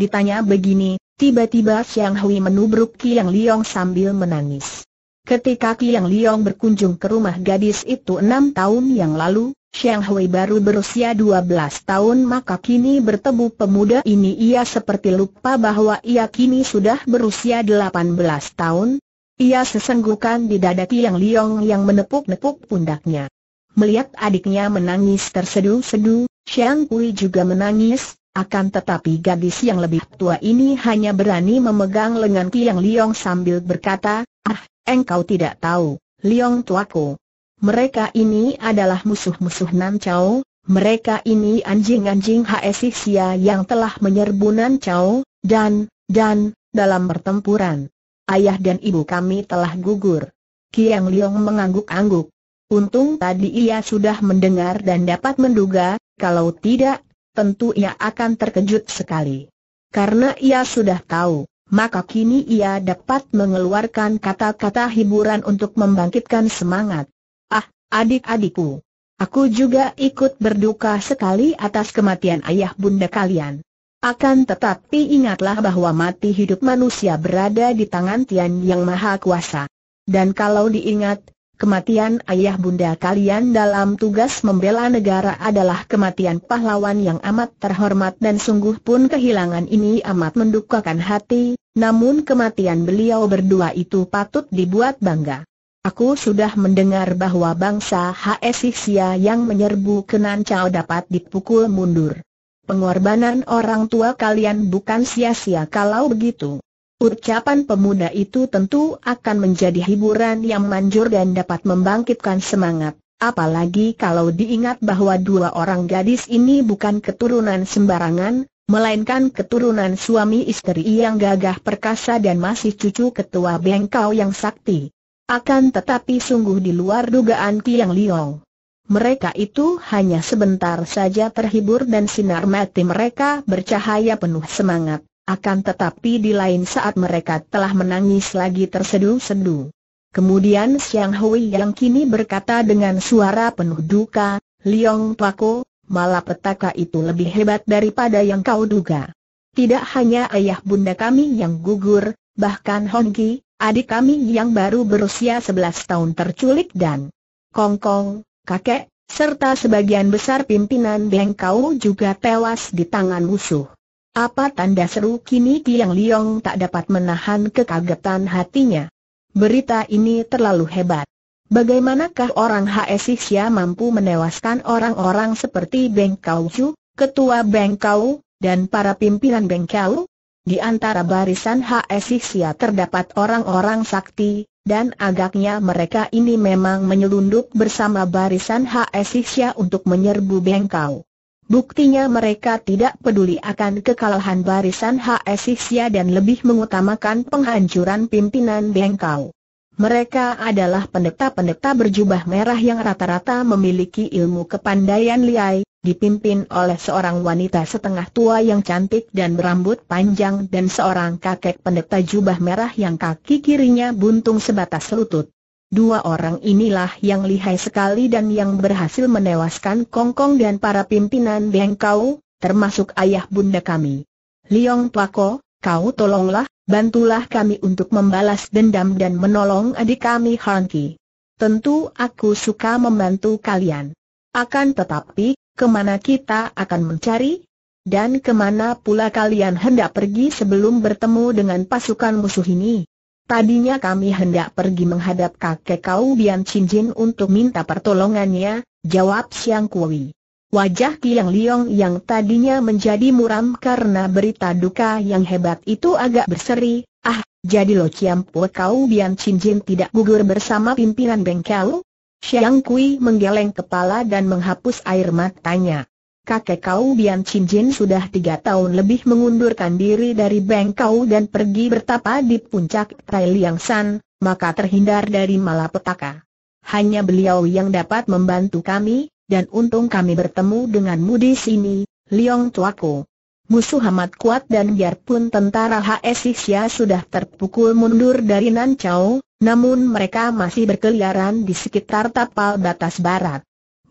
Ditanya begini, Tiba-tiba Xiang Hui menubruk Kiang Liong sambil menangis. Ketika Kiang Liong berkunjung ke rumah gadis itu enam tahun yang lalu, Xiang Hui baru berusia 12 tahun maka kini bertemu pemuda ini ia seperti lupa bahwa ia kini sudah berusia 18 tahun. Ia sesenggukan di dada Kiang Liong yang menepuk-nepuk pundaknya. Melihat adiknya menangis terseduh-seduh, Xiang Hui juga menangis, akan tetapi gadis yang lebih tua ini hanya berani memegang lengan Kiang Liong sambil berkata, Ah, engkau tidak tahu, Liong tuaku. Mereka ini adalah musuh-musuh Nan Chao, mereka ini anjing-anjing Haesisia yang telah menyerbu Nan Chao, dan, dan, dalam pertempuran. Ayah dan ibu kami telah gugur. Kiang Liong mengangguk-angguk. Untung tadi ia sudah mendengar dan dapat menduga, kalau tidak, tentu ia akan terkejut sekali. Karena ia sudah tahu, maka kini ia dapat mengeluarkan kata-kata hiburan untuk membangkitkan semangat. Ah, adik-adikku. Aku juga ikut berduka sekali atas kematian ayah bunda kalian. Akan tetapi ingatlah bahwa mati hidup manusia berada di tangan Tian Yang Maha Kuasa. Dan kalau diingat, kematian ayah bunda kalian dalam tugas membela negara adalah kematian pahlawan yang amat terhormat dan sungguh pun kehilangan ini amat mendukakan hati, namun kematian beliau berdua itu patut dibuat bangga. Aku sudah mendengar bahwa bangsa Haesisia yang menyerbu ke Nancao dapat dipukul mundur. Pengorbanan orang tua kalian bukan sia-sia kalau begitu. Ucapan pemuda itu tentu akan menjadi hiburan yang manjur dan dapat membangkitkan semangat, apalagi kalau diingat bahwa dua orang gadis ini bukan keturunan sembarangan, melainkan keturunan suami istri yang gagah perkasa dan masih cucu ketua bengkau yang sakti. Akan tetapi sungguh di luar dugaan Kiang Liong. Mereka itu hanya sebentar saja terhibur dan sinar mati mereka bercahaya penuh semangat akan tetapi di lain saat mereka telah menangis lagi terseduh-seduh. Kemudian Siang Hui yang kini berkata dengan suara penuh duka, Liong Tuako, malapetaka itu lebih hebat daripada yang kau duga. Tidak hanya ayah bunda kami yang gugur, bahkan Hongki, adik kami yang baru berusia 11 tahun terculik dan Kong Kong, kakek, serta sebagian besar pimpinan bengkau juga tewas di tangan musuh. Apa tanda seru kini Kiang Liong tak dapat menahan kekagetan hatinya. Berita ini terlalu hebat. Bagaimanakah orang Haesisia mampu menewaskan orang-orang seperti Beng Kau Chu, Ketua Beng Kau, dan para pimpinan Beng Kau? Di antara barisan Haesisia terdapat orang-orang sakti, dan agaknya mereka ini memang menyelundup bersama barisan Haesisia untuk menyerbu Beng Kau. Buktinya mereka tidak peduli akan kekalahan barisan Haesisia dan lebih mengutamakan penghancuran pimpinan bengkau. Mereka adalah pendeta-pendeta berjubah merah yang rata-rata memiliki ilmu kepandaian liai, dipimpin oleh seorang wanita setengah tua yang cantik dan berambut panjang dan seorang kakek pendeta jubah merah yang kaki kirinya buntung sebatas lutut. Dua orang inilah yang lihai sekali dan yang berhasil menewaskan Kongkong dan para pimpinan Bengkau, termasuk ayah bunda kami. Liong Tuako, kau tolonglah, bantulah kami untuk membalas dendam dan menolong adik kami Hanki. Tentu aku suka membantu kalian. Akan tetapi, ke mana kita akan mencari? Dan ke mana pula kalian hendak pergi sebelum bertemu dengan pasukan musuh ini? Tadinya kami hendak pergi menghadap kakek kau Bian Cincin untuk minta pertolongannya, jawab Siang Kui. Wajah Kiang Liong yang tadinya menjadi muram karena berita duka yang hebat itu agak berseri, ah, jadi lo ciampu kau Bian Cincin tidak gugur bersama pimpinan bengkel? Siang Kui menggeleng kepala dan menghapus air matanya kakek kau Bian Chin Jin sudah tiga tahun lebih mengundurkan diri dari Bengkau dan pergi bertapa di puncak Tai Liang San, maka terhindar dari malapetaka. Hanya beliau yang dapat membantu kami, dan untung kami bertemu denganmu di sini, Liong Tuako. Musuh amat kuat dan biarpun tentara HS Xia sudah terpukul mundur dari Nancau, namun mereka masih berkeliaran di sekitar tapal batas barat.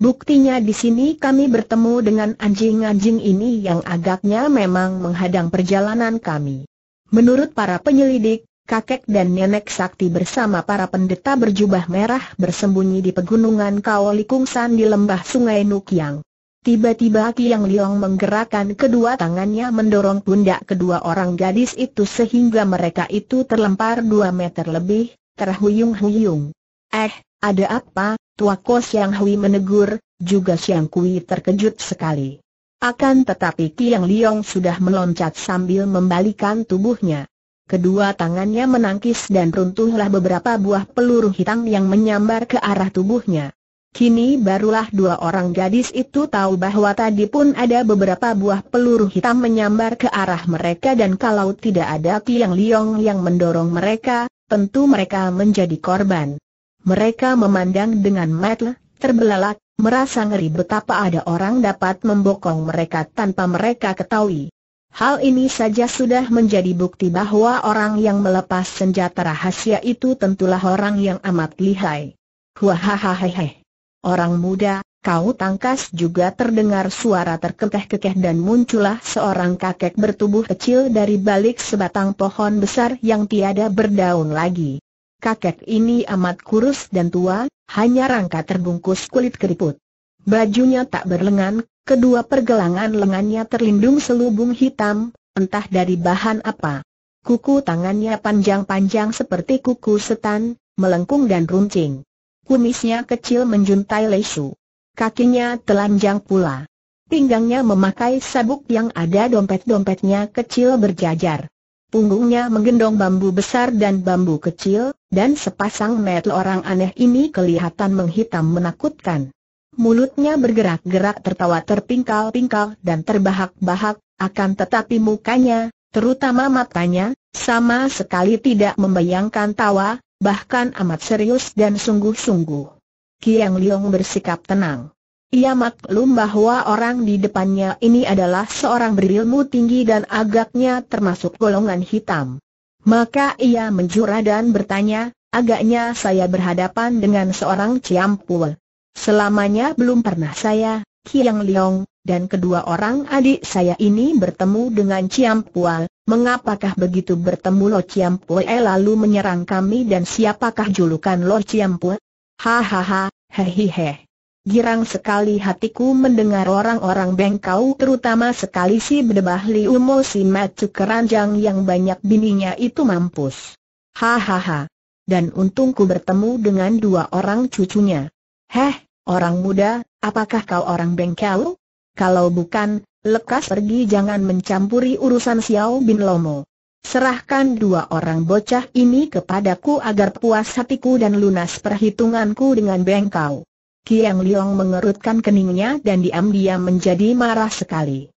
Buktinya di sini kami bertemu dengan anjing-anjing ini yang agaknya memang menghadang perjalanan kami. Menurut para penyelidik, kakek dan nenek sakti bersama para pendeta berjubah merah bersembunyi di pegunungan Kaolikungsan di lembah sungai Nukiang. Tiba-tiba Kiang Liong menggerakkan kedua tangannya mendorong pundak kedua orang gadis itu sehingga mereka itu terlempar dua meter lebih, terhuyung-huyung. Eh, ada apa? Tuako Siang Hui menegur, juga Siang Kui terkejut sekali. Akan tetapi Kiang Liong sudah meloncat sambil membalikan tubuhnya. Kedua tangannya menangkis dan runtuhlah beberapa buah peluru hitam yang menyambar ke arah tubuhnya. Kini barulah dua orang gadis itu tahu bahwa tadi pun ada beberapa buah peluru hitam menyambar ke arah mereka dan kalau tidak ada Kiang Liong yang mendorong mereka, tentu mereka menjadi korban. Mereka memandang dengan mata terbelalak, merasa ngeri betapa ada orang dapat membokong mereka tanpa mereka ketahui. Hal ini saja sudah menjadi bukti bahwa orang yang melepas senjata rahasia itu tentulah orang yang amat lihai. Huahahahehe. Orang muda, kau tangkas juga terdengar suara terkekeh-kekeh dan muncullah seorang kakek bertubuh kecil dari balik sebatang pohon besar yang tiada berdaun lagi. Kakek ini amat kurus dan tua, hanya rangka terbungkus kulit keriput. Bajunya tak berlengan, kedua pergelangan lengannya terlindung selubung hitam, entah dari bahan apa. Kuku tangannya panjang-panjang seperti kuku setan, melengkung dan runcing. Kumisnya kecil menjuntai lesu. Kakinya telanjang pula. Pinggangnya memakai sabuk yang ada dompet-dompetnya kecil berjajar punggungnya menggendong bambu besar dan bambu kecil, dan sepasang metel orang aneh ini kelihatan menghitam menakutkan. Mulutnya bergerak-gerak tertawa terpingkal-pingkal dan terbahak-bahak, akan tetapi mukanya, terutama matanya, sama sekali tidak membayangkan tawa, bahkan amat serius dan sungguh-sungguh. Kiang Liong bersikap tenang. Ia maklum bahwa orang di depannya ini adalah seorang berilmu tinggi dan agaknya termasuk golongan hitam. Maka ia menjura dan bertanya, agaknya saya berhadapan dengan seorang ciampul. Selamanya belum pernah saya, Kiang Liong, dan kedua orang adik saya ini bertemu dengan Ciampul, mengapakah begitu bertemu Lo eh lalu menyerang kami dan siapakah julukan Lo Ciampul? Hahaha, hehehe. Girang sekali hatiku mendengar orang-orang bengkau terutama sekali si berdebah Liu Mo si Matu keranjang yang banyak bininya itu mampus. Hahaha. Dan untungku bertemu dengan dua orang cucunya. Heh, orang muda, apakah kau orang bengkel? Kalau bukan, lekas pergi jangan mencampuri urusan Xiao Bin Lomo. Serahkan dua orang bocah ini kepadaku agar puas hatiku dan lunas perhitunganku dengan bengkau. Kiang Liong mengerutkan keningnya dan diam-diam menjadi marah sekali.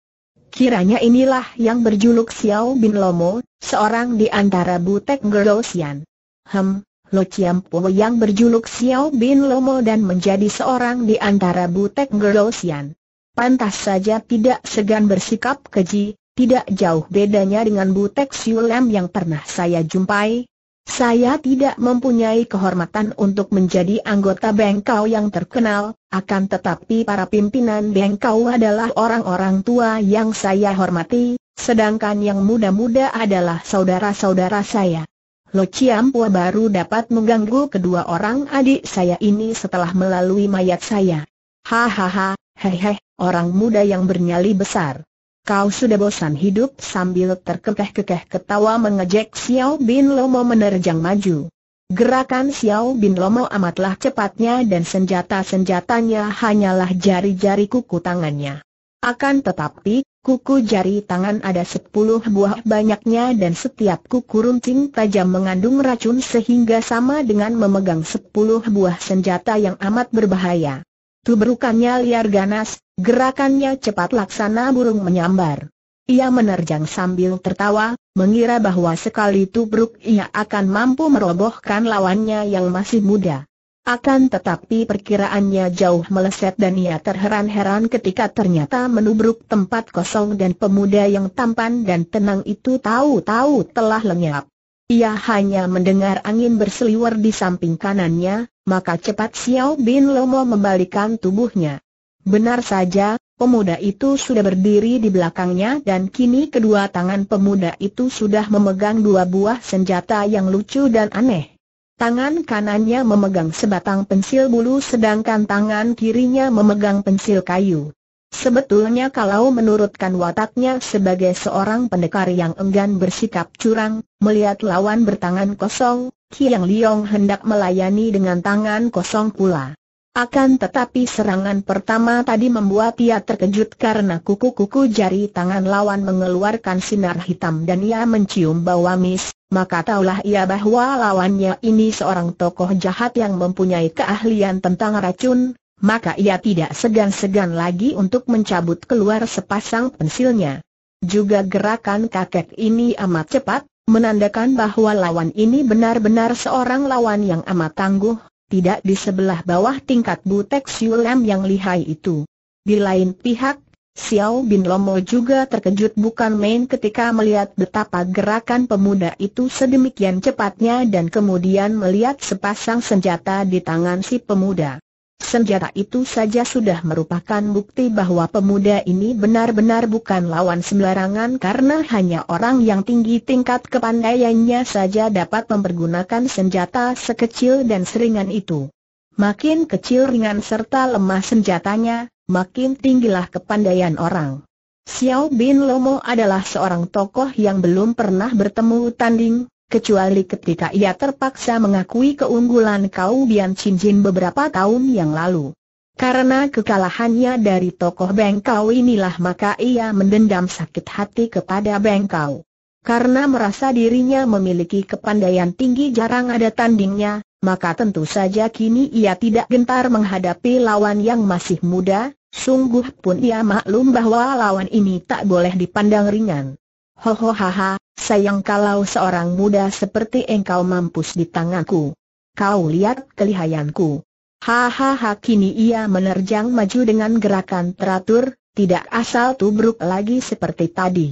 Kiranya inilah yang berjuluk Xiao Bin Lomo, seorang di antara butek Gerosian. Hem, Lo Chiampo yang berjuluk Xiao Bin Lomo dan menjadi seorang di antara butek Gerosian. Pantas saja tidak segan bersikap keji, tidak jauh bedanya dengan butek Siulam yang pernah saya jumpai. Saya tidak mempunyai kehormatan untuk menjadi anggota bengkau yang terkenal, akan tetapi para pimpinan bengkau adalah orang-orang tua yang saya hormati, sedangkan yang muda-muda adalah saudara-saudara saya. Lo Ciampua baru dapat mengganggu kedua orang adik saya ini setelah melalui mayat saya. Hahaha, hehe, orang muda yang bernyali besar. Kau sudah bosan hidup sambil terkekeh-kekeh ketawa mengejek Xiao Bin Lomo menerjang maju. Gerakan Xiao Bin Lomo amatlah cepatnya dan senjata-senjatanya hanyalah jari-jari kuku tangannya. Akan tetapi, kuku jari tangan ada sepuluh buah banyaknya dan setiap kuku runcing tajam mengandung racun sehingga sama dengan memegang sepuluh buah senjata yang amat berbahaya. Tubrukannya liar ganas, gerakannya cepat laksana burung menyambar. Ia menerjang sambil tertawa, mengira bahwa sekali tubruk ia akan mampu merobohkan lawannya yang masih muda. Akan tetapi perkiraannya jauh meleset dan ia terheran-heran ketika ternyata menubruk tempat kosong dan pemuda yang tampan dan tenang itu tahu-tahu telah lenyap. Ia hanya mendengar angin berseliwer di samping kanannya, maka cepat Xiao Bin Lomo membalikan tubuhnya. Benar saja, pemuda itu sudah berdiri di belakangnya dan kini kedua tangan pemuda itu sudah memegang dua buah senjata yang lucu dan aneh. Tangan kanannya memegang sebatang pensil bulu sedangkan tangan kirinya memegang pensil kayu. Sebetulnya kalau menurutkan wataknya sebagai seorang pendekar yang enggan bersikap curang, melihat lawan bertangan kosong, Kiang Liong hendak melayani dengan tangan kosong pula. Akan tetapi serangan pertama tadi membuat ia terkejut karena kuku-kuku jari tangan lawan mengeluarkan sinar hitam dan ia mencium bau amis, maka taulah ia bahwa lawannya ini seorang tokoh jahat yang mempunyai keahlian tentang racun, maka ia tidak segan-segan lagi untuk mencabut keluar sepasang pensilnya. Juga gerakan kakek ini amat cepat, menandakan bahwa lawan ini benar-benar seorang lawan yang amat tangguh, tidak di sebelah bawah tingkat butek Siulam yang lihai itu. Di lain pihak, Xiao Bin Lomo juga terkejut bukan main ketika melihat betapa gerakan pemuda itu sedemikian cepatnya dan kemudian melihat sepasang senjata di tangan si pemuda. Senjata itu saja sudah merupakan bukti bahwa pemuda ini benar-benar bukan lawan sembarangan karena hanya orang yang tinggi tingkat kepandaiannya saja dapat mempergunakan senjata sekecil dan seringan itu. Makin kecil ringan serta lemah senjatanya, makin tinggilah kepandaian orang. Xiao Bin Lomo adalah seorang tokoh yang belum pernah bertemu tanding, kecuali ketika ia terpaksa mengakui keunggulan Kau Bian Cincin beberapa tahun yang lalu. Karena kekalahannya dari tokoh Bengkau inilah maka ia mendendam sakit hati kepada Bengkau. Karena merasa dirinya memiliki kepandaian tinggi jarang ada tandingnya, maka tentu saja kini ia tidak gentar menghadapi lawan yang masih muda, sungguh pun ia maklum bahwa lawan ini tak boleh dipandang ringan. Hohohaha, sayang kalau seorang muda seperti engkau mampus di tanganku. Kau lihat kelihayanku. Hahaha kini ia menerjang maju dengan gerakan teratur, tidak asal tubruk lagi seperti tadi.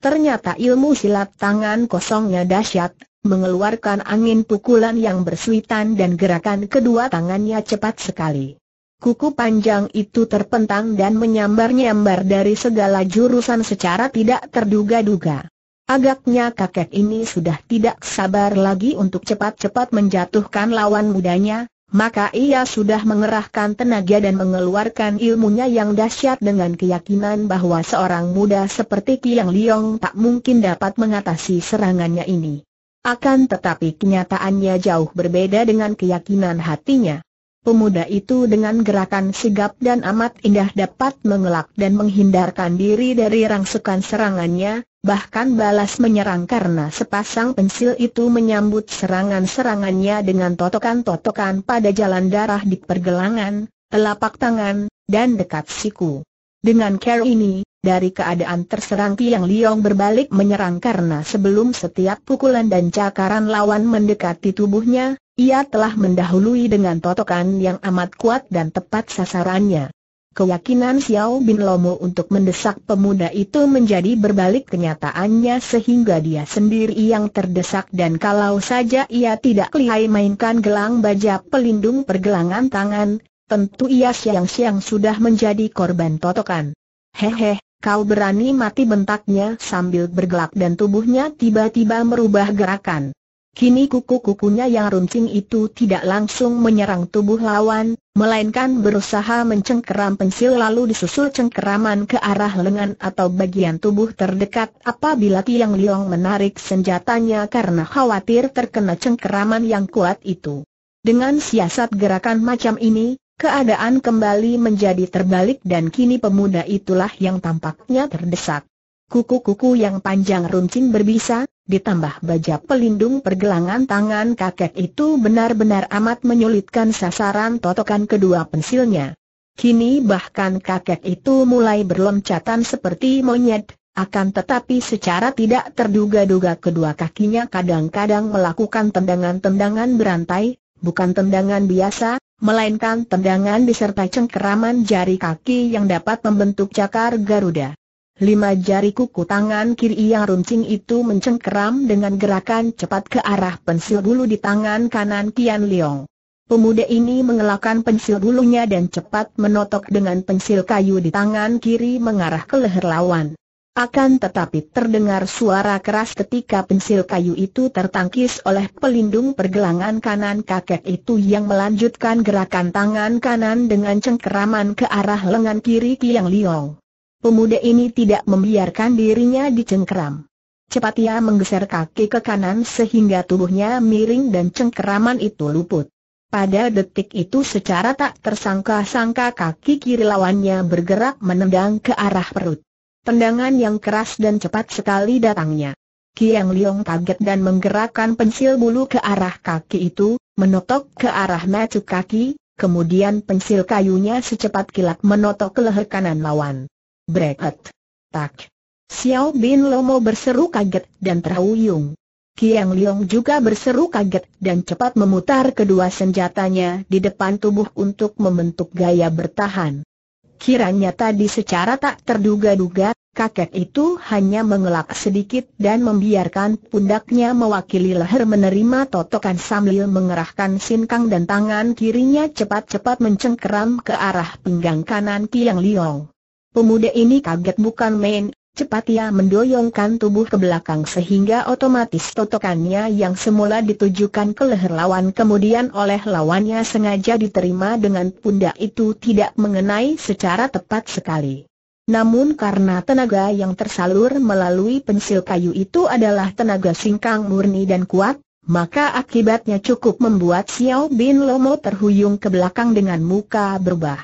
Ternyata ilmu silat tangan kosongnya dahsyat, mengeluarkan angin pukulan yang bersuitan dan gerakan kedua tangannya cepat sekali. Kuku panjang itu terpentang dan menyambar-nyambar dari segala jurusan secara tidak terduga-duga. Agaknya kakek ini sudah tidak sabar lagi untuk cepat-cepat menjatuhkan lawan mudanya, maka ia sudah mengerahkan tenaga dan mengeluarkan ilmunya yang dahsyat dengan keyakinan bahwa seorang muda seperti Kiang Liong tak mungkin dapat mengatasi serangannya ini. Akan tetapi kenyataannya jauh berbeda dengan keyakinan hatinya. Pemuda itu dengan gerakan sigap dan amat indah dapat mengelak dan menghindarkan diri dari rangsukan serangannya, bahkan balas menyerang karena sepasang pensil itu menyambut serangan-serangannya dengan totokan-totokan pada jalan darah di pergelangan, telapak tangan, dan dekat siku. Dengan care ini, dari keadaan terserang Tiang Liong berbalik menyerang karena sebelum setiap pukulan dan cakaran lawan mendekati tubuhnya, ia telah mendahului dengan totokan yang amat kuat dan tepat sasarannya. keyakinan Xiao Bin Lomo untuk mendesak pemuda itu menjadi berbalik kenyataannya sehingga dia sendiri yang terdesak dan kalau saja ia tidak lihai mainkan gelang baja pelindung pergelangan tangan, tentu ia siang-siang sudah menjadi korban totokan. Hehe, kau berani mati bentaknya sambil bergelak dan tubuhnya tiba-tiba merubah gerakan. Kini kuku-kukunya yang runcing itu tidak langsung menyerang tubuh lawan, melainkan berusaha mencengkeram pensil lalu disusul cengkeraman ke arah lengan atau bagian tubuh terdekat apabila Tiang Liong menarik senjatanya karena khawatir terkena cengkeraman yang kuat itu. Dengan siasat gerakan macam ini, keadaan kembali menjadi terbalik dan kini pemuda itulah yang tampaknya terdesak. Kuku-kuku yang panjang runcing berbisa, ditambah baja pelindung pergelangan tangan kakek itu benar-benar amat menyulitkan sasaran totokan kedua pensilnya. Kini bahkan kakek itu mulai berloncatan seperti monyet, akan tetapi secara tidak terduga-duga kedua kakinya kadang-kadang melakukan tendangan-tendangan berantai, bukan tendangan biasa, melainkan tendangan disertai cengkeraman jari kaki yang dapat membentuk cakar Garuda. Lima jari kuku tangan kiri yang runcing itu mencengkeram dengan gerakan cepat ke arah pensil bulu di tangan kanan Kian Leong. Pemuda ini mengelakkan pensil bulunya dan cepat menotok dengan pensil kayu di tangan kiri mengarah ke leher lawan. Akan tetapi terdengar suara keras ketika pensil kayu itu tertangkis oleh pelindung pergelangan kanan kakek itu yang melanjutkan gerakan tangan kanan dengan cengkeraman ke arah lengan kiri Kian Leong. Pemuda ini tidak membiarkan dirinya dicengkeram. Cepat ia menggeser kaki ke kanan sehingga tubuhnya miring dan cengkeraman itu luput. Pada detik itu secara tak tersangka-sangka kaki kiri lawannya bergerak menendang ke arah perut. Tendangan yang keras dan cepat sekali datangnya. Kiang Liong kaget dan menggerakkan pensil bulu ke arah kaki itu, menotok ke arah mata kaki, kemudian pensil kayunya secepat kilat menotok ke leher kanan lawan. Breket. Tak. Xiao Bin Lomo berseru kaget dan terhuyung. Kiang Liong juga berseru kaget dan cepat memutar kedua senjatanya di depan tubuh untuk membentuk gaya bertahan. Kiranya tadi secara tak terduga-duga, kakek itu hanya mengelak sedikit dan membiarkan pundaknya mewakili leher menerima totokan sambil mengerahkan sinkang dan tangan kirinya cepat-cepat mencengkeram ke arah pinggang kanan Kiang Liong. Pemuda ini kaget bukan main, cepat ia mendoyongkan tubuh ke belakang sehingga otomatis totokannya yang semula ditujukan ke leher lawan kemudian oleh lawannya sengaja diterima dengan pundak itu tidak mengenai secara tepat sekali. Namun karena tenaga yang tersalur melalui pensil kayu itu adalah tenaga singkang murni dan kuat, maka akibatnya cukup membuat Xiao Bin Lomo terhuyung ke belakang dengan muka berubah.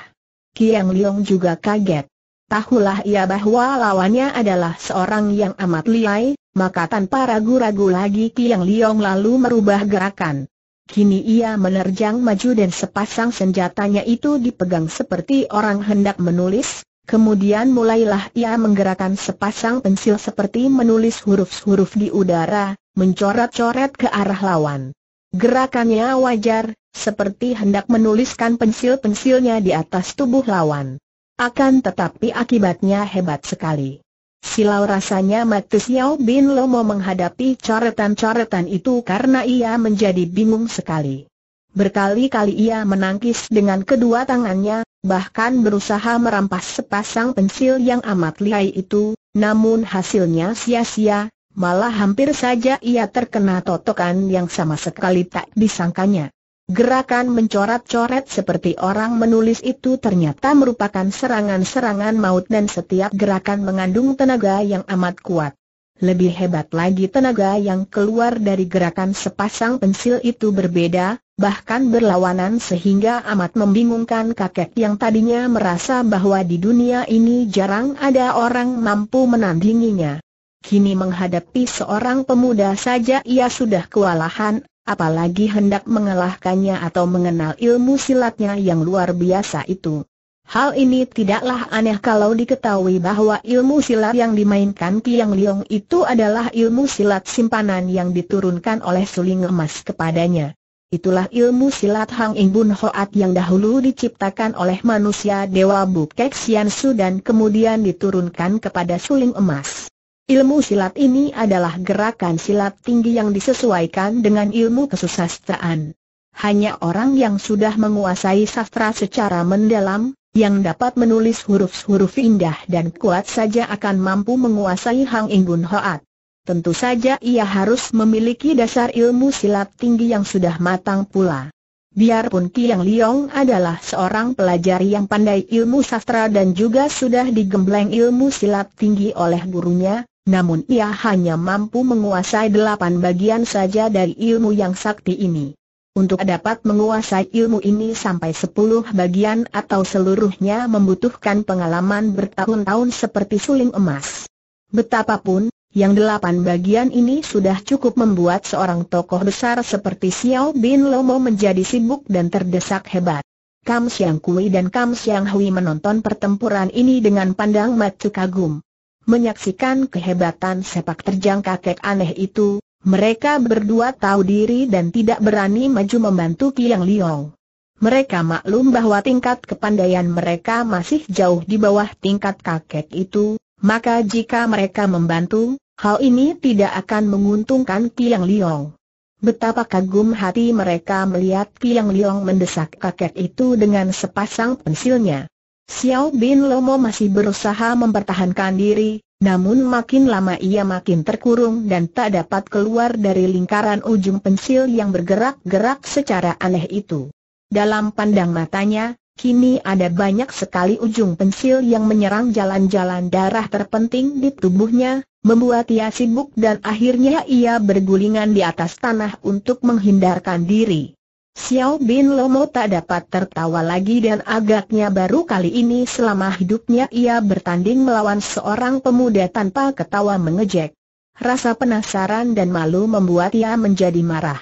Kiang Liong juga kaget. Tahulah ia bahwa lawannya adalah seorang yang amat liai, maka tanpa ragu-ragu lagi Kiang Liong lalu merubah gerakan. Kini ia menerjang maju dan sepasang senjatanya itu dipegang seperti orang hendak menulis, kemudian mulailah ia menggerakkan sepasang pensil seperti menulis huruf-huruf di udara, mencoret-coret ke arah lawan. Gerakannya wajar, seperti hendak menuliskan pensil-pensilnya di atas tubuh lawan. Akan tetapi akibatnya hebat sekali. Silau rasanya mati Xiao Bin Lomo menghadapi coretan-coretan itu karena ia menjadi bingung sekali. Berkali-kali ia menangkis dengan kedua tangannya, bahkan berusaha merampas sepasang pensil yang amat lihai itu, namun hasilnya sia-sia, malah hampir saja ia terkena totokan yang sama sekali tak disangkanya. Gerakan mencoret-coret seperti orang menulis itu ternyata merupakan serangan-serangan maut dan setiap gerakan mengandung tenaga yang amat kuat. Lebih hebat lagi tenaga yang keluar dari gerakan sepasang pensil itu berbeda, bahkan berlawanan sehingga amat membingungkan kakek yang tadinya merasa bahwa di dunia ini jarang ada orang mampu menandinginya. Kini menghadapi seorang pemuda saja ia sudah kewalahan, apalagi hendak mengalahkannya atau mengenal ilmu silatnya yang luar biasa itu. Hal ini tidaklah aneh kalau diketahui bahwa ilmu silat yang dimainkan Kiang Liong itu adalah ilmu silat simpanan yang diturunkan oleh suling emas kepadanya. Itulah ilmu silat Hang Ingbun Hoat yang dahulu diciptakan oleh manusia Dewa Bukek Siansu dan kemudian diturunkan kepada suling emas. Ilmu silat ini adalah gerakan silat tinggi yang disesuaikan dengan ilmu kesusastraan. Hanya orang yang sudah menguasai sastra secara mendalam, yang dapat menulis huruf-huruf indah dan kuat saja akan mampu menguasai Hang Ingbun Hoat. Tentu saja ia harus memiliki dasar ilmu silat tinggi yang sudah matang pula. Biarpun Kiang Liong adalah seorang pelajar yang pandai ilmu sastra dan juga sudah digembleng ilmu silat tinggi oleh gurunya, namun ia hanya mampu menguasai delapan bagian saja dari ilmu yang sakti ini. Untuk dapat menguasai ilmu ini sampai sepuluh bagian atau seluruhnya membutuhkan pengalaman bertahun-tahun seperti suling emas. Betapapun, yang delapan bagian ini sudah cukup membuat seorang tokoh besar seperti Xiao Bin Lomo menjadi sibuk dan terdesak hebat. Kam Siang Kui dan Kam Siang Hui menonton pertempuran ini dengan pandang mata kagum. Menyaksikan kehebatan sepak terjang kakek aneh itu, mereka berdua tahu diri dan tidak berani maju membantu Kiang Liong. Mereka maklum bahwa tingkat kepandaian mereka masih jauh di bawah tingkat kakek itu, maka jika mereka membantu, Hal ini tidak akan menguntungkan Kiang Liong. Betapa kagum hati mereka melihat Kiang Liong mendesak kakek itu dengan sepasang pensilnya. Xiao Bin Lomo masih berusaha mempertahankan diri, namun makin lama ia makin terkurung dan tak dapat keluar dari lingkaran ujung pensil yang bergerak-gerak secara aneh itu. Dalam pandang matanya, kini ada banyak sekali ujung pensil yang menyerang jalan-jalan darah terpenting di tubuhnya, membuat ia sibuk dan akhirnya ia bergulingan di atas tanah untuk menghindarkan diri. Xiao Bin Lomo tak dapat tertawa lagi dan agaknya baru kali ini selama hidupnya ia bertanding melawan seorang pemuda tanpa ketawa mengejek. Rasa penasaran dan malu membuat ia menjadi marah.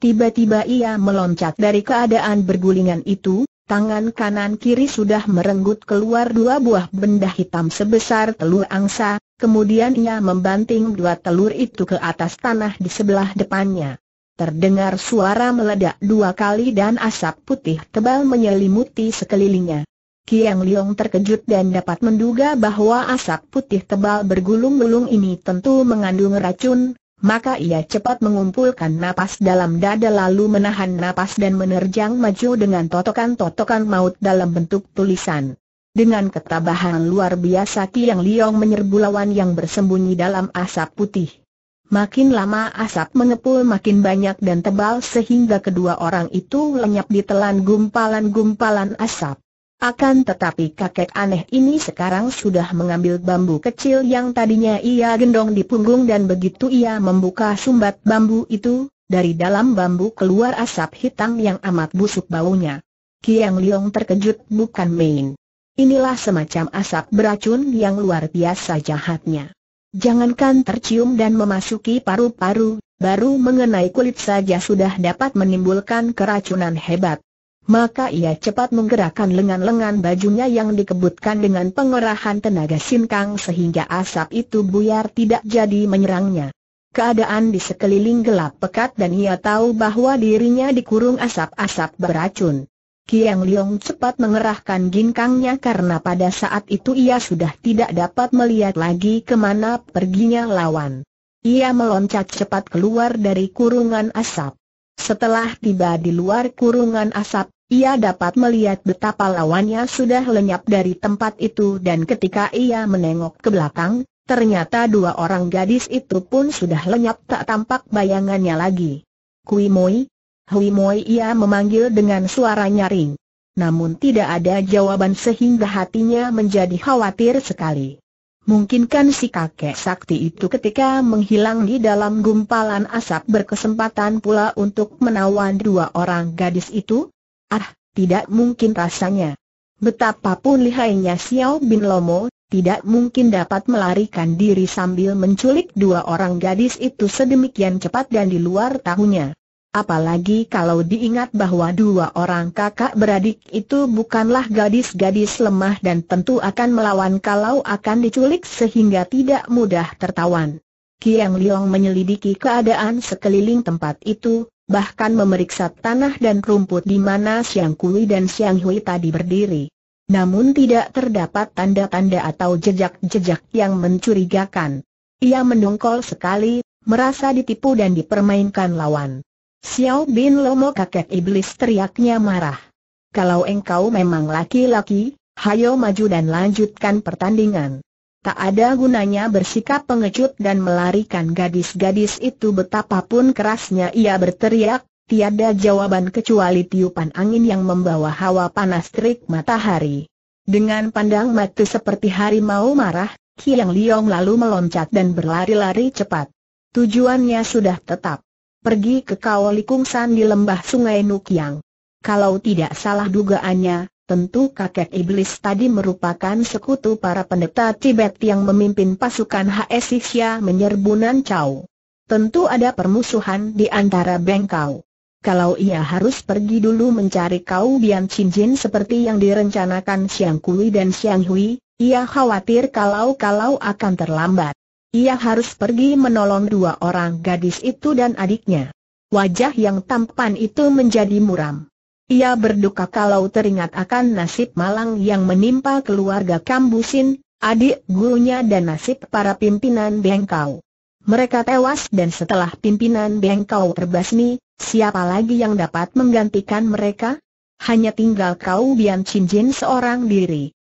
Tiba-tiba ia meloncat dari keadaan bergulingan itu, tangan kanan kiri sudah merenggut keluar dua buah benda hitam sebesar telur angsa, kemudian ia membanting dua telur itu ke atas tanah di sebelah depannya. Terdengar suara meledak dua kali dan asap putih tebal menyelimuti sekelilingnya. Kiang Liong terkejut dan dapat menduga bahwa asap putih tebal bergulung-gulung ini tentu mengandung racun, maka ia cepat mengumpulkan napas dalam dada lalu menahan napas dan menerjang maju dengan totokan-totokan maut dalam bentuk tulisan. Dengan ketabahan luar biasa Kiang Liong menyerbu lawan yang bersembunyi dalam asap putih. Makin lama asap mengepul makin banyak dan tebal sehingga kedua orang itu lenyap di telan gumpalan-gumpalan asap. Akan tetapi kakek aneh ini sekarang sudah mengambil bambu kecil yang tadinya ia gendong di punggung dan begitu ia membuka sumbat bambu itu, dari dalam bambu keluar asap hitam yang amat busuk baunya. Kiang Liong terkejut bukan main. Inilah semacam asap beracun yang luar biasa jahatnya. Jangankan tercium dan memasuki paru-paru, baru mengenai kulit saja sudah dapat menimbulkan keracunan hebat maka ia cepat menggerakkan lengan-lengan bajunya yang dikebutkan dengan pengerahan tenaga sinkang sehingga asap itu buyar tidak jadi menyerangnya. Keadaan di sekeliling gelap pekat dan ia tahu bahwa dirinya dikurung asap-asap beracun. Kiang Liong cepat mengerahkan ginkangnya karena pada saat itu ia sudah tidak dapat melihat lagi ke mana perginya lawan. Ia meloncat cepat keluar dari kurungan asap. Setelah tiba di luar kurungan asap, ia dapat melihat betapa lawannya sudah lenyap dari tempat itu dan ketika ia menengok ke belakang, ternyata dua orang gadis itu pun sudah lenyap tak tampak bayangannya lagi. Kui Moi, Hui Moi ia memanggil dengan suara nyaring. Namun tidak ada jawaban sehingga hatinya menjadi khawatir sekali. Mungkinkan si kakek sakti itu ketika menghilang di dalam gumpalan asap berkesempatan pula untuk menawan dua orang gadis itu? Ah, tidak mungkin rasanya. Betapapun lihainya Xiao Bin Lomo, tidak mungkin dapat melarikan diri sambil menculik dua orang gadis itu sedemikian cepat dan di luar tahunya. Apalagi kalau diingat bahwa dua orang kakak beradik itu bukanlah gadis-gadis lemah dan tentu akan melawan kalau akan diculik sehingga tidak mudah tertawan. Kiang Liong menyelidiki keadaan sekeliling tempat itu, bahkan memeriksa tanah dan rumput di mana Siang Kui dan Siang Hui tadi berdiri. Namun tidak terdapat tanda-tanda atau jejak-jejak yang mencurigakan. Ia mendongkol sekali, merasa ditipu dan dipermainkan lawan. Xiao Bin Lomo kakek iblis teriaknya marah. Kalau engkau memang laki-laki, hayo maju dan lanjutkan pertandingan. Tak ada gunanya bersikap pengecut dan melarikan gadis-gadis itu betapapun kerasnya ia berteriak, tiada jawaban kecuali tiupan angin yang membawa hawa panas terik matahari. Dengan pandang mata seperti harimau marah, Kiang Liong lalu meloncat dan berlari-lari cepat. Tujuannya sudah tetap. Pergi ke Kaoli Kungsan di lembah sungai Nukiang. Kalau tidak salah dugaannya, Tentu kakek iblis tadi merupakan sekutu para pendeta Tibet yang memimpin pasukan H.S. Xia menyerbu Chau. Tentu ada permusuhan di antara bengkau. Kalau ia harus pergi dulu mencari Kau Bian Cincin seperti yang direncanakan Siang Kui dan Siang Hui, ia khawatir kalau-kalau akan terlambat. Ia harus pergi menolong dua orang gadis itu dan adiknya. Wajah yang tampan itu menjadi muram. Ia berduka kalau teringat akan nasib malang yang menimpa keluarga Kambusin, adik gurunya dan nasib para pimpinan bengkau. Mereka tewas dan setelah pimpinan bengkau terbasmi, siapa lagi yang dapat menggantikan mereka? Hanya tinggal kau Bian Cinjin seorang diri.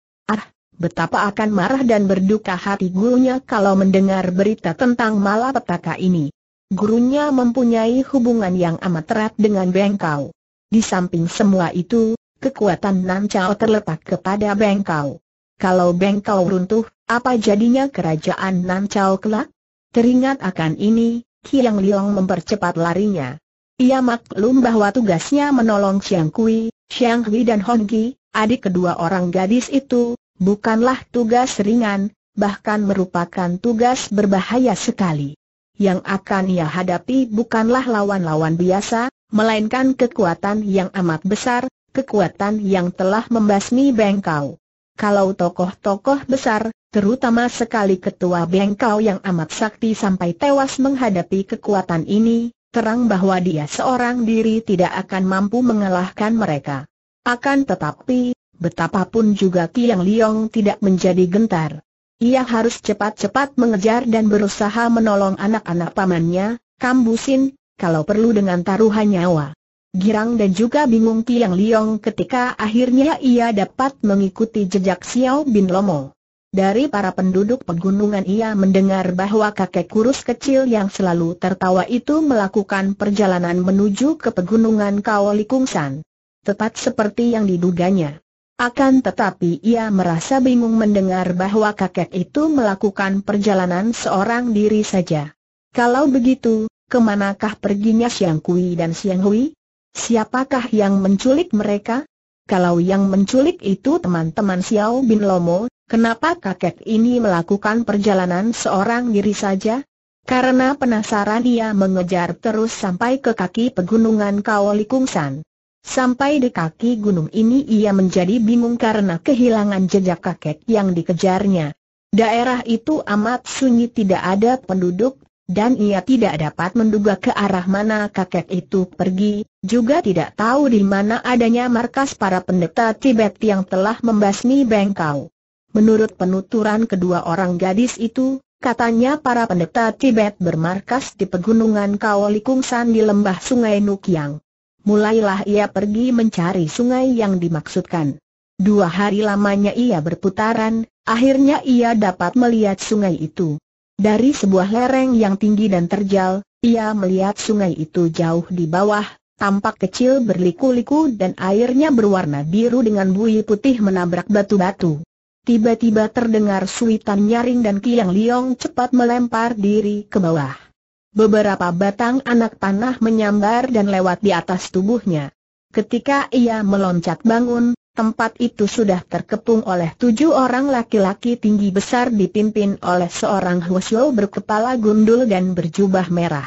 Betapa akan marah dan berduka hati gurunya kalau mendengar berita tentang malapetaka ini. Gurunya mempunyai hubungan yang amat erat dengan bengkau. Di samping semua itu, kekuatan Nan Chao terletak kepada Bengkau. Kalau Bengkau runtuh, apa jadinya kerajaan Nan Chao kelak? Teringat akan ini, Kiang Liong mempercepat larinya. Ia maklum bahwa tugasnya menolong Xiang Kui, Xiang Hui dan Hong Ki, adik kedua orang gadis itu, bukanlah tugas ringan, bahkan merupakan tugas berbahaya sekali. Yang akan ia hadapi bukanlah lawan-lawan biasa, melainkan kekuatan yang amat besar, kekuatan yang telah membasmi bengkau. Kalau tokoh-tokoh besar, terutama sekali ketua bengkau yang amat sakti sampai tewas menghadapi kekuatan ini, terang bahwa dia seorang diri tidak akan mampu mengalahkan mereka. Akan tetapi, betapapun juga Kiang Liong tidak menjadi gentar. Ia harus cepat-cepat mengejar dan berusaha menolong anak-anak pamannya, Kambusin, kalau perlu dengan taruhan nyawa. Girang dan juga bingung Tiang Liong ketika akhirnya ia dapat mengikuti jejak Xiao Bin Lomo. Dari para penduduk pegunungan ia mendengar bahwa kakek kurus kecil yang selalu tertawa itu melakukan perjalanan menuju ke pegunungan Kaoli Kungsan. Tepat seperti yang diduganya. Akan tetapi ia merasa bingung mendengar bahwa kakek itu melakukan perjalanan seorang diri saja. Kalau begitu, Ke manakah perginya Siang Kui dan Siang Hui? Siapakah yang menculik mereka? Kalau yang menculik itu teman-teman Xiao Bin Lomo, kenapa kakek ini melakukan perjalanan seorang diri saja? Karena penasaran ia mengejar terus sampai ke kaki pegunungan Kaoli Kungsan. Sampai di kaki gunung ini ia menjadi bingung karena kehilangan jejak kakek yang dikejarnya. Daerah itu amat sunyi tidak ada penduduk, dan ia tidak dapat menduga ke arah mana kakek itu pergi, juga tidak tahu di mana adanya markas para pendeta Tibet yang telah membasmi bengkau. Menurut penuturan kedua orang gadis itu, katanya para pendeta Tibet bermarkas di pegunungan Kaolikungsan di lembah sungai Nukiang. Mulailah ia pergi mencari sungai yang dimaksudkan. Dua hari lamanya ia berputaran, akhirnya ia dapat melihat sungai itu. Dari sebuah lereng yang tinggi dan terjal, ia melihat sungai itu jauh di bawah, tampak kecil berliku-liku dan airnya berwarna biru dengan buih putih menabrak batu-batu. Tiba-tiba terdengar suitan nyaring dan Kiang Liong cepat melempar diri ke bawah. Beberapa batang anak panah menyambar dan lewat di atas tubuhnya. Ketika ia meloncat bangun, tempat itu sudah terkepung oleh tujuh orang laki-laki tinggi besar dipimpin oleh seorang Hwasyo berkepala gundul dan berjubah merah.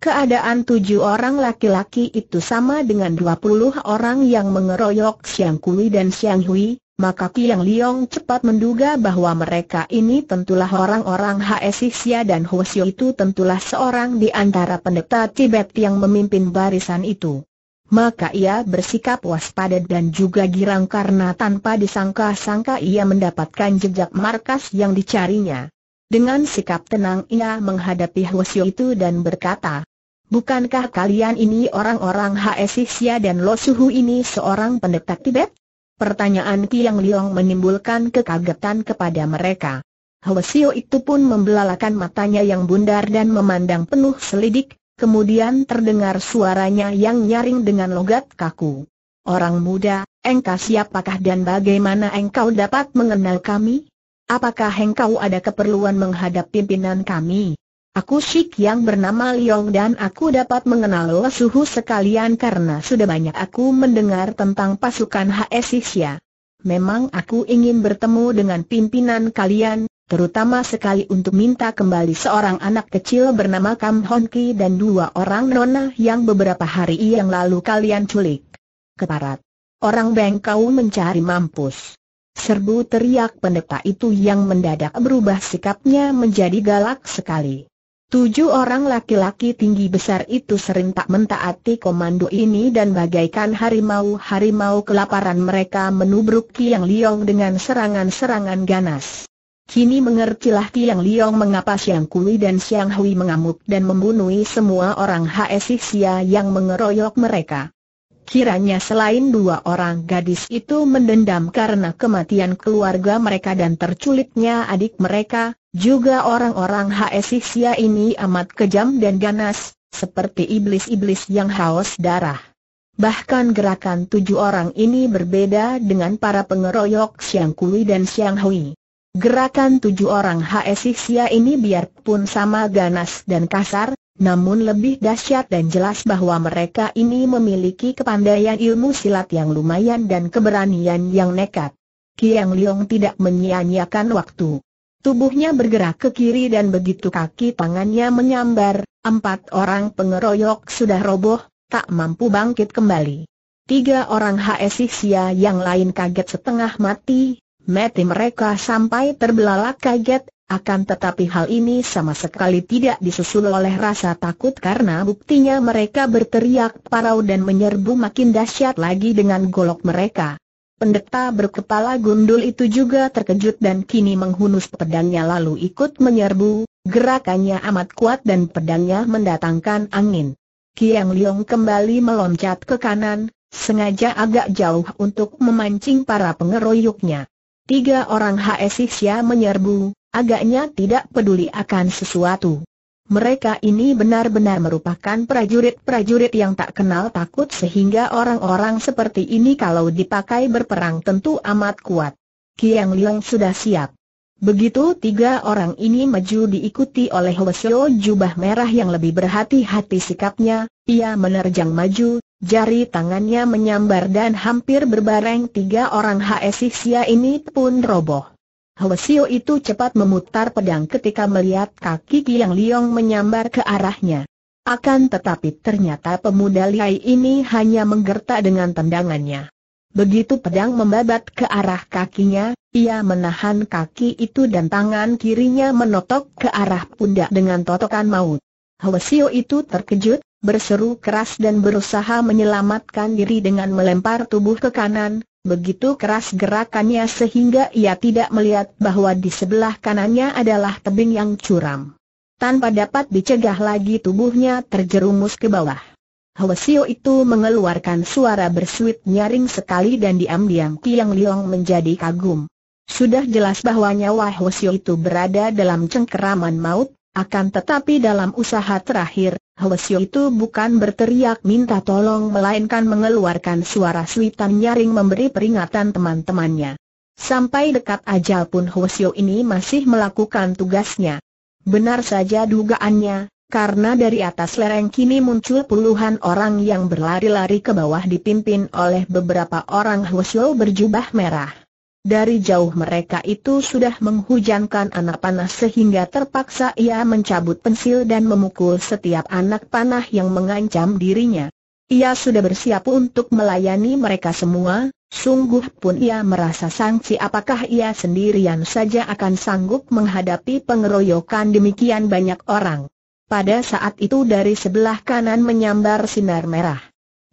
Keadaan tujuh orang laki-laki itu sama dengan dua puluh orang yang mengeroyok Siang Kui dan Siang Hui, maka Kiang Liong cepat menduga bahwa mereka ini tentulah orang-orang Haesisia dan Hwasyo itu tentulah seorang di antara pendeta Tibet yang memimpin barisan itu. Maka ia bersikap waspada dan juga girang karena tanpa disangka-sangka ia mendapatkan jejak markas yang dicarinya. Dengan sikap tenang ia menghadapi Hwasyo itu dan berkata, Bukankah kalian ini orang-orang Haesisia dan Losuhu ini seorang pendeta Tibet? Pertanyaan Kiang Liong menimbulkan kekagetan kepada mereka. Hwasio itu pun membelalakan matanya yang bundar dan memandang penuh selidik, kemudian terdengar suaranya yang nyaring dengan logat kaku. Orang muda, engkau siapakah dan bagaimana engkau dapat mengenal kami? Apakah engkau ada keperluan menghadap pimpinan kami? Aku Sik yang bernama Liong dan aku dapat mengenal lo suhu sekalian karena sudah banyak aku mendengar tentang pasukan Haesisya. Memang aku ingin bertemu dengan pimpinan kalian, terutama sekali untuk minta kembali seorang anak kecil bernama Kam Hon Ki dan dua orang nona yang beberapa hari yang lalu kalian culik. Keparat. Orang bengkau mencari mampus. Serbu teriak pendeta itu yang mendadak berubah sikapnya menjadi galak sekali. Tujuh orang laki-laki tinggi besar itu sering tak mentaati komando ini dan bagaikan harimau-harimau kelaparan mereka menubruk Kiang Liong dengan serangan-serangan ganas. Kini mengertilah Kiang Liong mengapa Siang Kui dan Siang Hui mengamuk dan membunuh semua orang Haesisia yang mengeroyok mereka. Kiranya selain dua orang gadis itu mendendam karena kematian keluarga mereka dan terculiknya adik mereka, juga orang-orang Haesisia ini amat kejam dan ganas, seperti iblis-iblis yang haus darah. Bahkan gerakan tujuh orang ini berbeda dengan para pengeroyok Siang Kui dan Siang Hui. Gerakan tujuh orang Haesisia ini biarpun sama ganas dan kasar, namun lebih dahsyat dan jelas bahwa mereka ini memiliki kepandaian ilmu silat yang lumayan dan keberanian yang nekat. Kiang Liong tidak menyia-nyiakan waktu. Tubuhnya bergerak ke kiri dan begitu kaki tangannya menyambar, empat orang pengeroyok sudah roboh, tak mampu bangkit kembali. Tiga orang Haesisia yang lain kaget setengah mati, mati mereka sampai terbelalak kaget, akan tetapi hal ini sama sekali tidak disusul oleh rasa takut karena buktinya mereka berteriak parau dan menyerbu makin dahsyat lagi dengan golok mereka. Pendeta berkepala gundul itu juga terkejut dan kini menghunus pedangnya lalu ikut menyerbu, gerakannya amat kuat dan pedangnya mendatangkan angin. Kiang Liong kembali meloncat ke kanan, sengaja agak jauh untuk memancing para pengeroyoknya. Tiga orang Haesisya menyerbu, agaknya tidak peduli akan sesuatu. Mereka ini benar-benar merupakan prajurit-prajurit yang tak kenal takut sehingga orang-orang seperti ini kalau dipakai berperang tentu amat kuat. Kiang Liang sudah siap. Begitu tiga orang ini maju diikuti oleh Hwasyo jubah merah yang lebih berhati-hati sikapnya, ia menerjang maju, jari tangannya menyambar dan hampir berbareng tiga orang Haesisia ini pun roboh. Hwasio itu cepat memutar pedang ketika melihat kaki Kiang Liong menyambar ke arahnya. Akan tetapi ternyata pemuda Liai ini hanya menggertak dengan tendangannya. Begitu pedang membabat ke arah kakinya, ia menahan kaki itu dan tangan kirinya menotok ke arah pundak dengan totokan maut. Hwasio itu terkejut, berseru keras dan berusaha menyelamatkan diri dengan melempar tubuh ke kanan, Begitu keras gerakannya sehingga ia tidak melihat bahwa di sebelah kanannya adalah tebing yang curam. Tanpa dapat dicegah lagi tubuhnya terjerumus ke bawah. Hwasio itu mengeluarkan suara bersuit nyaring sekali dan diam-diam Kiang Liong menjadi kagum. Sudah jelas bahwa nyawa Hwasio itu berada dalam cengkeraman maut, akan tetapi dalam usaha terakhir, Hwasyo itu bukan berteriak minta tolong melainkan mengeluarkan suara suitan nyaring memberi peringatan teman-temannya. Sampai dekat ajal pun Hwasyo ini masih melakukan tugasnya. Benar saja dugaannya, karena dari atas lereng kini muncul puluhan orang yang berlari-lari ke bawah dipimpin oleh beberapa orang Hwasyo berjubah merah. Dari jauh mereka itu sudah menghujankan anak panah sehingga terpaksa ia mencabut pensil dan memukul setiap anak panah yang mengancam dirinya. Ia sudah bersiap untuk melayani mereka semua, Sungguh pun ia merasa sangsi apakah ia sendirian saja akan sanggup menghadapi pengeroyokan demikian banyak orang. Pada saat itu dari sebelah kanan menyambar sinar merah.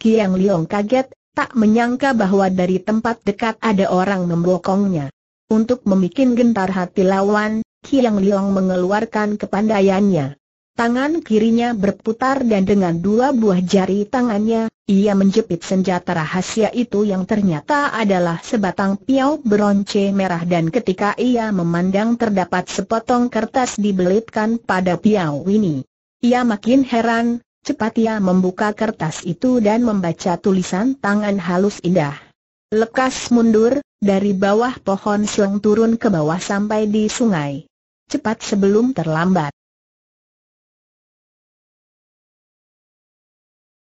Kiang Liong kaget, tak menyangka bahwa dari tempat dekat ada orang membokongnya. Untuk membuat gentar hati lawan, Kiang Liong mengeluarkan kepandaiannya. Tangan kirinya berputar dan dengan dua buah jari tangannya, ia menjepit senjata rahasia itu yang ternyata adalah sebatang piau beronce merah dan ketika ia memandang terdapat sepotong kertas dibelitkan pada piau ini. Ia makin heran, cepat ia membuka kertas itu dan membaca tulisan tangan halus indah. Lekas mundur, dari bawah pohon siang turun ke bawah sampai di sungai. Cepat sebelum terlambat.